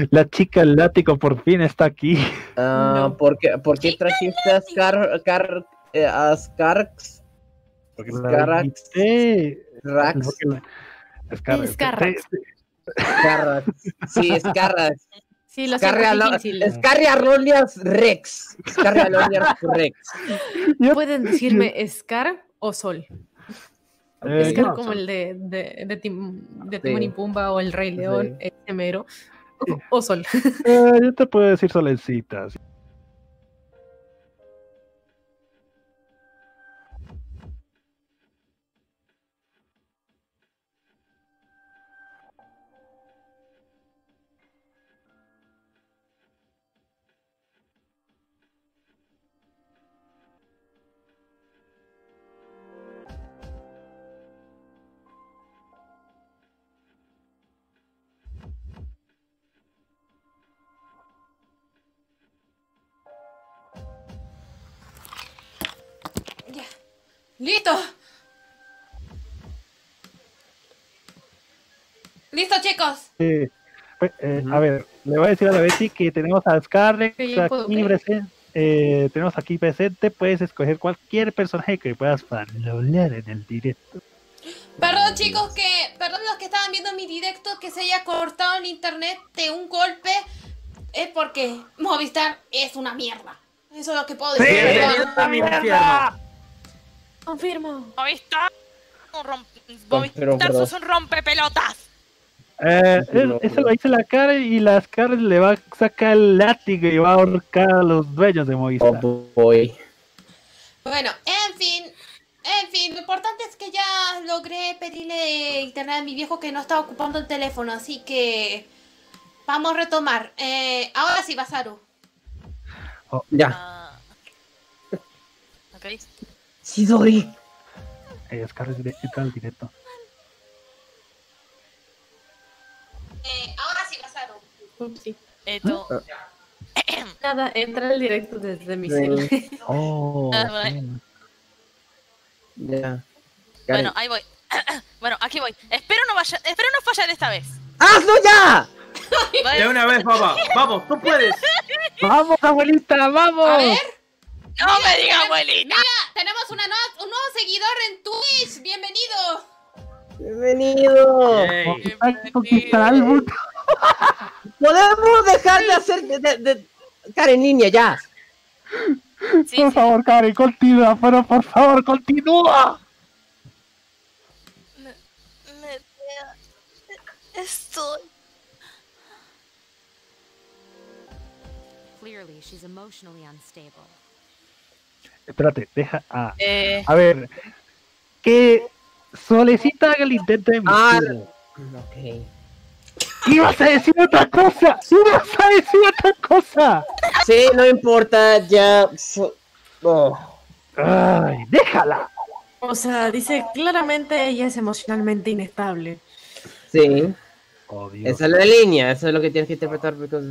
S2: La chica el látigo por fin está aquí.
S9: Ah, ¿por, qué, ¿Por qué trajiste a Scar, Car, eh, a Scarx?
S2: Porque.
S9: Rax.
S2: Scarrax.
S1: Scarrax.
S9: Scarrax. Sí, Scarrax.
S1: Sí, lo
S9: Scarria
S1: siento,
S9: Lo-
S1: es difícil.
S9: Scarrialolias Rex. Scarrialolias Rex. [laughs]
S1: Pueden decirme Scar o Sol.
S2: Eh,
S1: Scar
S2: no,
S1: como
S2: Sol.
S1: el de, de, de, Tim- de
S9: Sí.
S1: Timón y Pumba o el Rey León, ese mero. O, o Sol.
S2: Eh, yo te puedo decir Solecita.
S1: Chicos.
S2: Eh, pues, eh, A ver, le voy a decir a la Betty que tenemos a Scarlett
S1: puedo
S2: aquí presente. eh, tenemos aquí presente, puedes escoger cualquier personaje que puedas hablar en el directo.
S1: Perdón, chicos, que. Perdón, los que estaban viendo mi directo que se haya cortado el internet de un golpe. Es porque Movistar es una mierda. Eso es lo que puedo decir.
S3: Bienvenido a mi infierno.
S5: Confirmo.
S10: Movistar. Un Movistar sos un rompepelotas.
S2: Eh, es- eso lo dice la cara y la Scarlett le va a sacar el látigo y va a ahorcar a los dueños de Movistar.
S9: Oh, boy.
S1: Bueno, en fin. En fin, lo importante es que ya logré pedirle internet a mi viejo que no estaba ocupando el teléfono, así que. Vamos a retomar. Eh, ahora sí, Basaru.
S9: Ya.
S10: Ok.
S9: Sí, doy.
S2: Eh, entra al directo.
S1: Eh, ahora sí, Basaru.
S5: Upsi.
S10: Esto.
S5: Nada, entra al directo desde mi cel.
S2: Oh,
S10: Ah, bueno.
S9: Ya.
S10: Bueno, ahí voy. [clears throat] bueno, aquí voy. Espero no vaya, espero no fallar esta vez.
S9: ¡Hazlo ya! [laughs]
S3: De una vez, papá. Vamos, tú puedes. [laughs]
S2: ¡Vamos, abuelita! ¡Vamos!
S1: A ver.
S10: No me diga
S1: tenemos-
S10: abuelita.
S1: Mira, tenemos una no- un nuevo seguidor en Twitch. Bienvenido.
S9: Bienvenido.
S2: Que conquistar mundo.
S9: Podemos dejar de hacer de, de, de- cara en línea ya.
S2: por favor, Karen, continúa, pero por favor, continúa.
S10: Estoy.
S7: Clearly, she's emotionally unstable.
S2: Espérate, deja. Ah.
S10: Eh.
S2: A ver. Que Solecita haga el intento de
S9: Ah, ok.
S2: ¡Ibas a decir otra cosa! ¡Ibas a decir otra cosa!
S9: Sí, no importa, ya. so- oh.
S2: ¡Ay, déjala!
S5: O sea, dice claramente ella es emocionalmente inestable.
S9: Sí.
S2: Oh.
S9: Esa es la línea, eso es lo que tienes que interpretar because,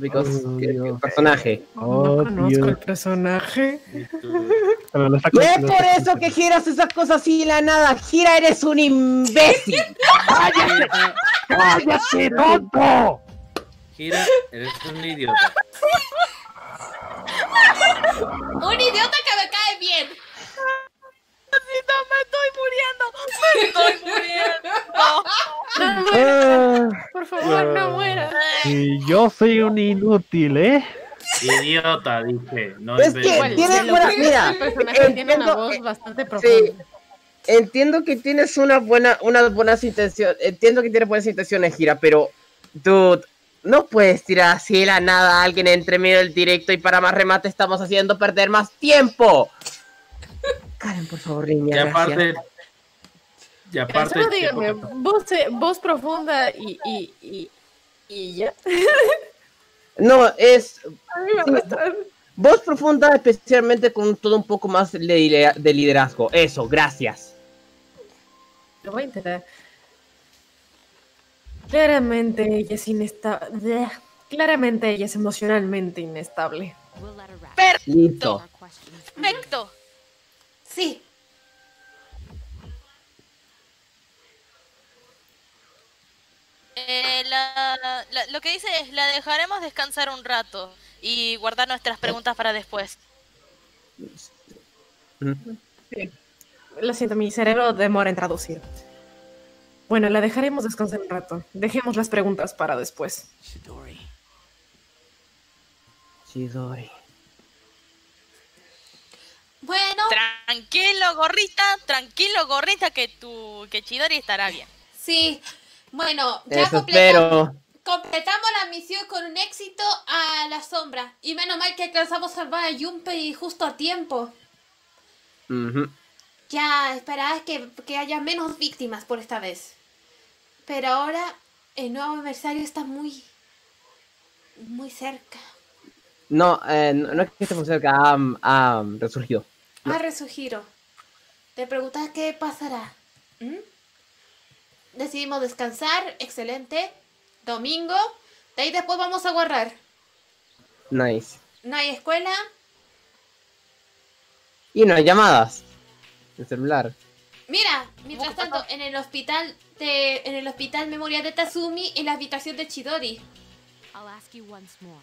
S9: because
S2: Oh,
S9: que- personaje.
S2: Oh,
S5: no conozco
S2: Dios.
S5: el personaje. [laughs]
S2: Pero lo está
S9: No es
S2: lo
S9: por eso que giras esas cosas así de la nada. Gira, eres un imbécil. [laughs]
S2: ¡Cállate! ¡Cállate, tonto!
S3: Gira, eres un idiota. [laughs]
S1: Un idiota que me cae bien.
S10: Me estoy muriendo. Me estoy muriendo.
S5: No
S2: Ah,
S5: Por favor, no mueras.
S2: y yo soy un inútil, ¿eh?
S3: Idiota, dije. No
S9: Es que
S3: imbécil.
S9: tienes buena. Mira,
S5: El personaje tiene una
S9: entiendo,
S5: voz bastante
S9: sí,
S5: profunda.
S9: entiendo que tienes una buena, unas buenas intenciones. Entiendo que tienes buenas intenciones, Gira, pero dude, no puedes tirar así de la nada a alguien entre medio del directo y para más remate estamos haciendo perder más tiempo. Karen, por favor, niña.
S3: Y
S9: gracias.
S3: aparte. Y aparte.
S5: Solo díganme, voz, eh, voz profunda y, y, y, y ya.
S9: No, es [laughs]
S5: A mí me
S9: Sí,
S5: gustan.
S9: voz profunda, especialmente con todo un poco más de de liderazgo. Eso, gracias.
S5: Lo voy a intentar. Claramente ella es inestable. Claramente ella es emocionalmente inestable.
S7: Questions.
S10: Perfecto.
S1: Sí.
S10: Eh, la- la- lo que dice es, la dejaremos descansar un rato y guardar nuestras preguntas para después.
S5: Lo siento, mi cerebro demora en traducir. Bueno, la dejaremos descansar un rato. Dejemos las preguntas para después.
S4: Chidori.
S9: Chidori.
S1: Bueno,
S10: Tranquilo, gorrita, tranquilo, gorrita, que tu que Chidori estará bien.
S1: sí. Bueno, ya
S9: Eso
S1: completamos, la misión con un éxito a la sombra. Y menos mal que alcanzamos a salvar a Junpei justo a tiempo. Ya esperaba que, que haya menos víctimas por esta vez. Pero ahora el nuevo adversario está muy... muy cerca.
S9: No, eh, no, no es que estemos cerca, ha ha resurgido.
S1: Ha resurgido. Te preguntas qué pasará. ¿Mm? Decidimos descansar, excelente. Domingo. De ahí después vamos a guardar.
S9: Nice.
S1: No hay escuela.
S9: Y no hay llamadas. El celular.
S1: Mira, mientras tanto, en el hospital de, en el hospital Memoria de Tazumi, en la habitación de Chidori.
S7: I'll ask you once more.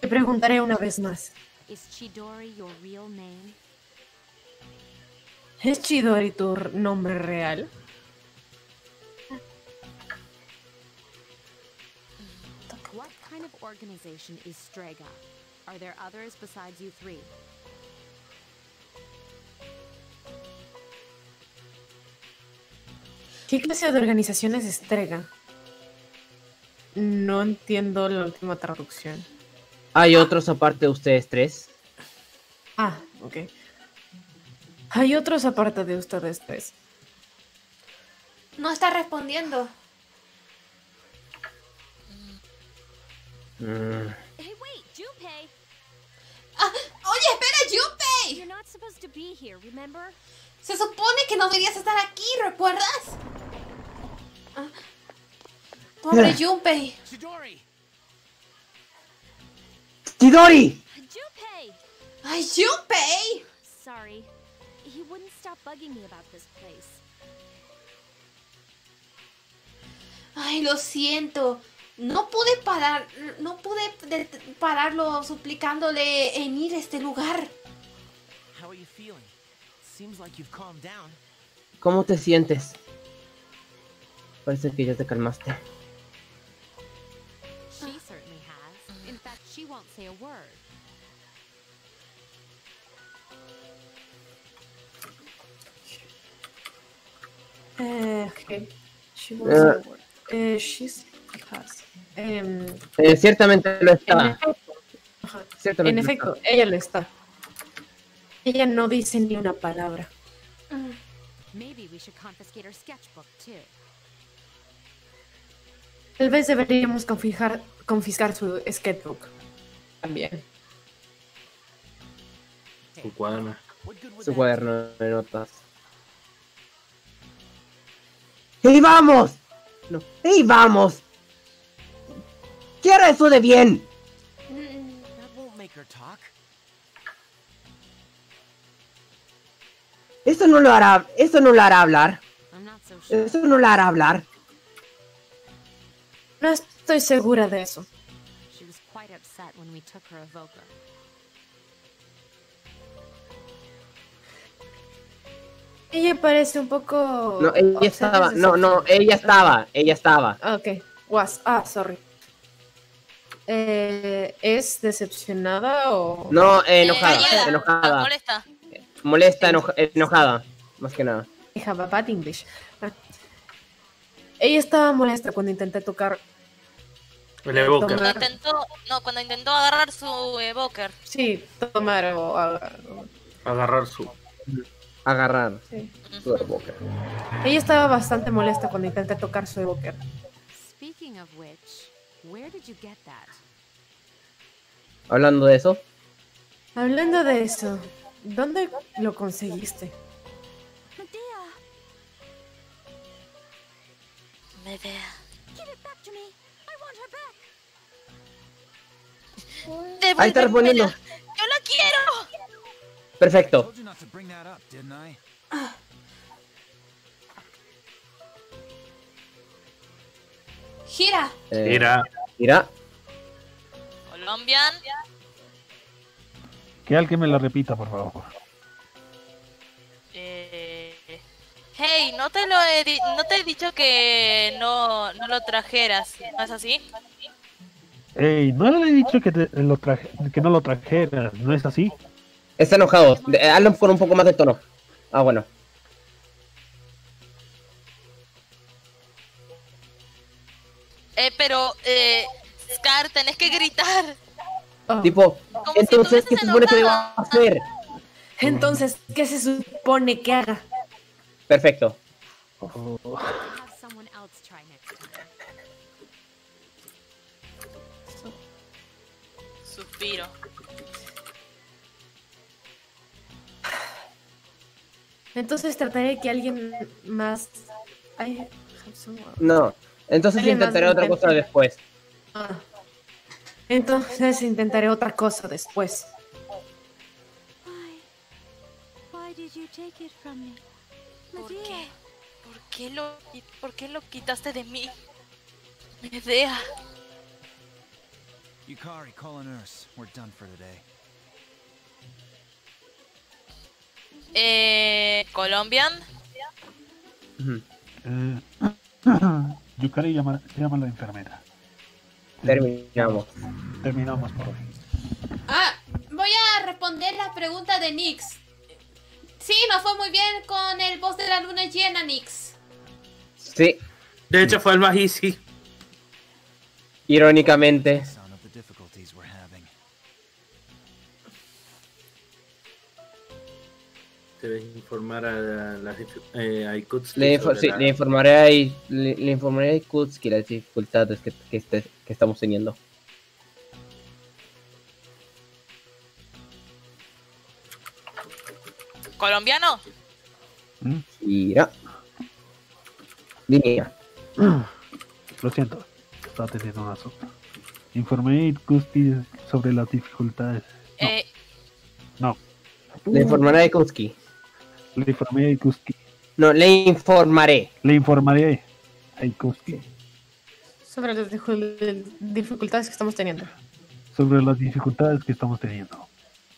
S5: Te preguntaré una vez más. ¿Es Chidori tu nombre real?
S7: What kind of organization is Strega? Are there others besides you three?
S5: ¿Qué clase de organización es Estrega? No entiendo la última traducción.
S9: ¿Hay otros aparte de ustedes tres?
S5: Ah, ok. Hay otros aparte de ustedes tres.
S1: No está respondiendo.
S9: Mm,
S7: Hey, wait, Junpei!
S1: Ah, oye, espera, Junpei.
S7: You're not supposed to be here, remember?
S1: Se supone que no deberías estar aquí, ¿recuerdas? Ah. Pobre Junpei.
S4: Chidori!
S9: ¡Chidori!
S7: Junpei!
S1: Ay, Junpei.
S7: Sorry. He wouldn't stop bugging me about this place.
S1: Ay, lo siento. No pude parar, no pude de- pararlo suplicándole en ir a este lugar.
S4: How are you feeling? Seems like you've calmed down.
S9: ¿Cómo te sientes? Parece que ya te calmaste.
S7: Won't say a word.
S5: Ok. She was a word. She's has.
S9: Eh, ciertamente lo
S5: en
S9: está.
S5: En efecto,
S9: está.
S5: ella lo está. Ella no dice ni una palabra.
S7: Maybe we should confiscate her sketchbook too.
S5: Tal vez deberíamos confiscar, confiscar su sketchbook. También.
S3: Su cuaderno.
S9: Su cuaderno de notas. ¡Ey, vamos! No. ¡Ey, vamos! ¡Quiero eso de bien! Eso no lo hará, eso no lo hará hablar. Eso no lo hará hablar.
S5: No estoy segura de eso.
S7: Upset when we took her evoker.
S5: Ella parece un poco.
S9: No, ella estaba, no, no, ella estaba, ella estaba.
S5: Ah, Ok. Was. Ah, sorry. Eh, ¿Es decepcionada o.?
S9: No, eh, enojada,
S10: callada,
S9: enojada.
S10: molesta.
S9: Molesta, enoja- enojada, más que nada.
S5: I have a bad English. Ah. Ella estaba molesta cuando intenté tocar.
S3: El evoker.
S10: Cuando intentó, no, cuando intentó agarrar su evoker.
S5: Sí, tomar o. o-
S3: Agarrar su.
S9: Agarrar
S5: sí.
S9: su boca.
S5: Ella estaba bastante molesta cuando intenté tocar su evoker.
S7: Speaking of which, where did you get that?
S9: Hablando de eso,
S5: Hablando de eso, ¿dónde lo conseguiste?
S7: Medea!
S10: Medea.
S7: Give it back to me!
S10: Devuélvemela.
S9: ahí está respondiendo.
S10: ¡Yo la quiero!
S9: Perfecto.
S1: Gira.
S9: Eh,
S3: Mira.
S9: Mira,
S10: Colombian.
S2: Que alguien me lo repita, por favor.
S10: Hey, no te lo he di- no te he dicho que no, no lo trajeras, ¿no es así?
S2: Ey, no le he dicho que, te- lo traje, que no lo trajera, ¿no es así?
S9: está enojado. Hazlo con un poco más de tono. Ah, bueno.
S10: Eh, pero, eh, Scar, tenés que gritar.
S5: Oh.
S9: Tipo,
S10: Como si
S9: entonces, ¿qué se supone que debo hacer?
S5: Entonces, ¿qué se supone que haga?
S9: Perfecto.
S2: Oh.
S10: Suspiro.
S5: Entonces trataré que alguien más. I have someone-
S9: No. Entonces intentaré otra cosa después.
S5: Ah. Entonces intentaré otra cosa después.
S7: Why? Why did you take it from me?
S10: ¿Por qué? ¿Por qué lo, por qué lo quitaste de mí? Medea.
S8: Yukari, call a nurse. We're done for today.
S10: Eh, Colombian.
S2: Eh, Yukari llama, llama a la enfermera.
S9: Terminamos.
S2: Terminamos por hoy.
S1: Ah, voy a responder la pregunta de Nix. Sí, nos fue muy bien con el boss de la luna llena, Nix.
S9: Sí,
S3: De hecho, fue el más easy.
S9: irónicamente.
S3: Debes informar a las eh,
S9: Le, sí,
S3: la-
S9: le informaré a, le, le informaré a las dificultades que, que, este- que estamos teniendo.
S10: Colombiano.
S9: Mira. Línea. [clears throat]
S2: Lo siento, estaba teniendo un asunto. Informé a Gusti sobre las dificultades.
S10: Eh,
S2: No,
S9: Le informaré a Ikutski.
S2: le informé a Gusti.
S9: No, le informaré.
S2: Le informaré a Gusti
S5: Sobre las dificu- dificultades que estamos teniendo.
S2: sobre las dificultades que estamos teniendo.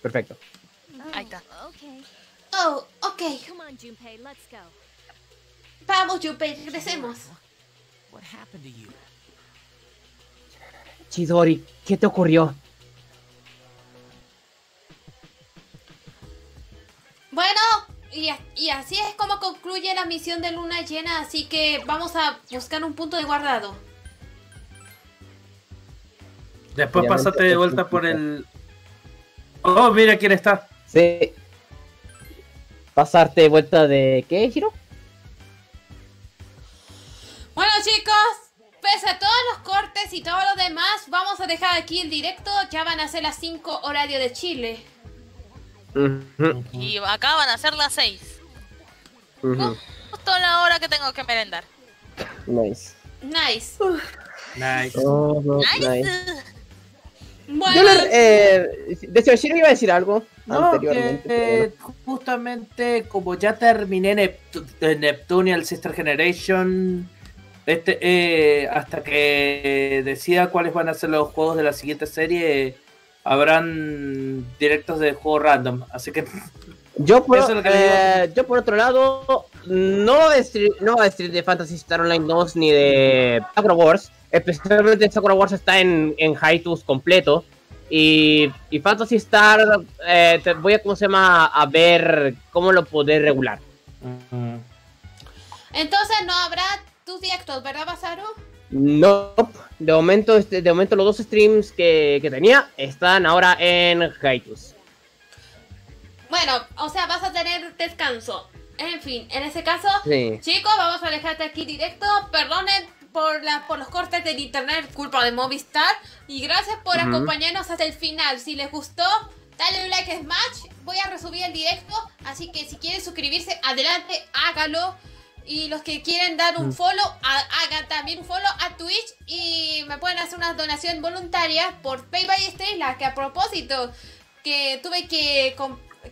S9: Perfecto.
S1: Oh, ok.
S7: Come on, Junpei, let's go.
S1: Vamos, Junpei, regresemos.
S4: What happened to you?
S9: Chidori, ¿qué te ocurrió?
S1: Bueno, y, así es como concluye la misión de luna llena, así que vamos a buscar un punto de guardado.
S3: Después
S9: Obviamente,
S3: pasaste de vuelta por el. Oh, mira quién está.
S9: Sí. Pasarte de vuelta de. ¿Qué, Hiro?
S1: Bueno chicos, pese a todos los cortes y todo lo demás, vamos a dejar aquí el directo, ya van a ser las 5 horario de Chile.
S10: Y acá van a ser las 6.
S9: ujú.
S10: Justo la hora que tengo que merendar.
S9: Nice.
S1: Nice.
S3: Nice.
S9: Oh, no,
S10: Nice.
S9: nice.
S1: Bueno,
S9: Yo le, eh, de hecho, Shiro iba a decir algo
S3: No,
S9: anteriormente.
S3: que,
S9: pero
S3: eh, justamente como ya terminé Neptu- eh, Neptunian Sister Generation, este, eh, hasta que decida cuáles van a ser los juegos de la siguiente serie, habrán directos de juego random. Así que [laughs]
S9: Yo por,
S3: es
S9: eh, yo otro lado, no voy a decir, no de Fantasy Star Online 2 ni de Sakura Wars. Especialmente Sakura Wars está en, en hiatus completo. Y, y Fantasy Star, eh, te- voy a, ¿cómo se llama? A ver cómo lo podré regular.
S1: entonces no habrá tus directos, ¿verdad, Basaru?
S9: No, de momento, este, de momento los dos streams que, que tenía están ahora en hiatus.
S1: Bueno, o sea, vas a tener descanso. En fin, en ese caso,
S9: Sí.
S1: chicos, vamos a dejarte aquí directo. Perdonen por, la, por los cortes del internet, culpa de Movistar. Y gracias por acompañarnos hasta el final. Si les gustó, dale un like Smash. Voy a resubir el directo. Así que si quieren suscribirse, adelante, hágalo. Y los que quieren dar un follow, ha- hagan también un follow a Twitch. Y me pueden hacer una donación voluntaria por Pay by Estrella. Que a propósito, que tuve que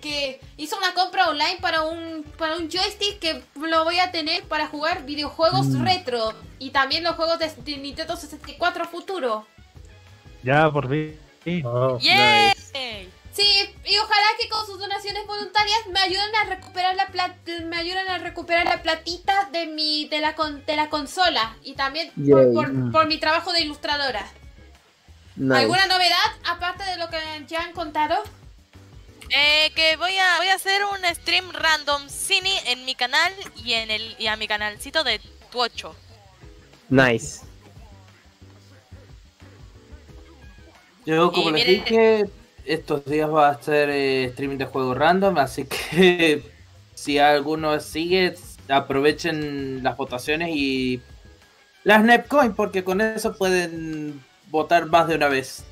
S1: que hizo una compra online para un para un joystick que lo voy a tener para jugar videojuegos
S2: Mm.
S1: retro y también los juegos de, de Nintendo 64 futuro.
S2: Ya, por fin.
S10: ¡Yay!
S1: Sí, y ojalá que con sus donaciones voluntarias me ayuden a recuperar la me ayuden a recuperar la platita de mi de la con- de la consola y también por, por- por mi trabajo de ilustradora.
S9: Nice.
S1: ¿Alguna novedad aparte de lo que ya han contado?
S10: Eh, que voy a, voy a hacer un stream random cine en mi canal y en el y a mi canalcito de Tuocho.
S9: Nice.
S3: Yo, como
S10: Y
S3: les
S10: miren-
S3: dije, estos días va a ser eh, streaming de juego random, así que [laughs] si alguno sigue, aprovechen las votaciones y las Nepcoin, porque con eso pueden votar más de una vez.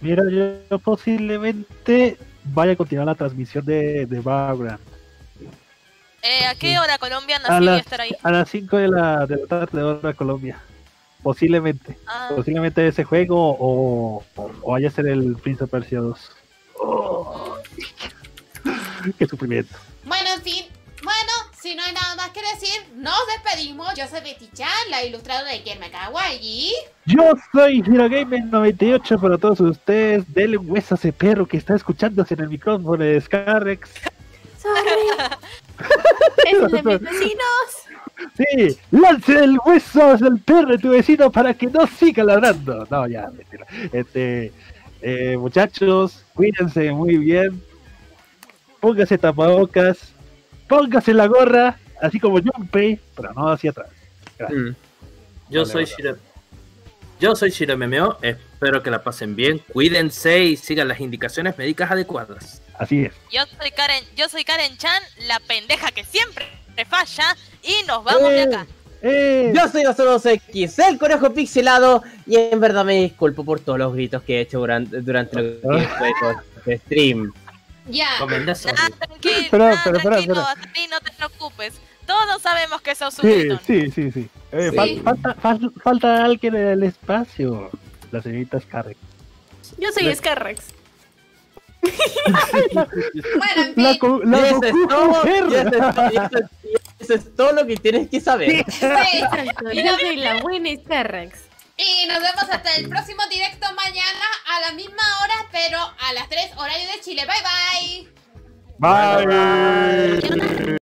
S2: Mira, yo posiblemente vaya a continuar la transmisión de, de.
S10: Eh, ¿A qué hora Colombia
S2: A
S10: nací voy a
S2: las,
S10: estar ahí?
S2: a las 5 de la, de la tarde, hora Colombia. Posiblemente.
S10: Ah,
S2: Posiblemente ese juego o, o, o vaya a ser el Prince of Persia 2. Oh. [laughs] Qué sufrimiento.
S1: Bueno, en fin. Si no hay nada más que decir, nos despedimos. Yo soy Betty Chan, la ilustradora de Game Kawaii.
S2: Yo soy HeroGamer98 para todos ustedes. Denle un hueso a ese perro que está escuchándose en el micrófono de Scarrex. [laughs]
S5: Es de mis vecinos.
S2: Sí, lance el hueso del perro de tu vecino para que no siga ladrando. No, ya, mentira. Este, eh, muchachos, cuídense muy bien. Póngase tapabocas. Póngase la gorra, así como Junpei, pero no hacia atrás. Gracias.
S3: Mm. Yo
S2: Vale,
S3: soy. Shiro. Yo soy Shiro MMO, espero que la pasen bien, cuídense y sigan las indicaciones médicas adecuadas.
S2: Así es.
S10: yo soy Karen, yo soy Karen Chan, la pendeja que siempre falla y nos vamos de acá.
S2: ¡Eh!
S9: Yo soy Oso2X, el conejo pixelado, y en verdad me disculpo por todos los gritos que he hecho durante, durante lo que fue este stream.
S1: Ya.
S10: Tranquilo,
S2: espera, espera,
S10: tranquilo. Así no te preocupes. Todos sabemos que sos un
S2: Sí, sí, sí, sí. Eh,
S9: Sí.
S2: fal- falta, fal- falta alguien en el espacio. La señorita Scarrex.
S5: Yo soy Scarrex. [laughs]
S1: Bueno, en
S2: La,
S1: fin.
S9: Y
S2: la
S9: eso es todo,
S2: mujer.
S9: y eso es todo, y eso es- y eso es todo lo que tienes que saber.
S1: Sí.
S5: Yo soy la buena Scarrex.
S1: Y nos vemos hasta el próximo directo mañana a la misma hora, pero a las 3 horario de Chile. Bye bye.
S2: Bye.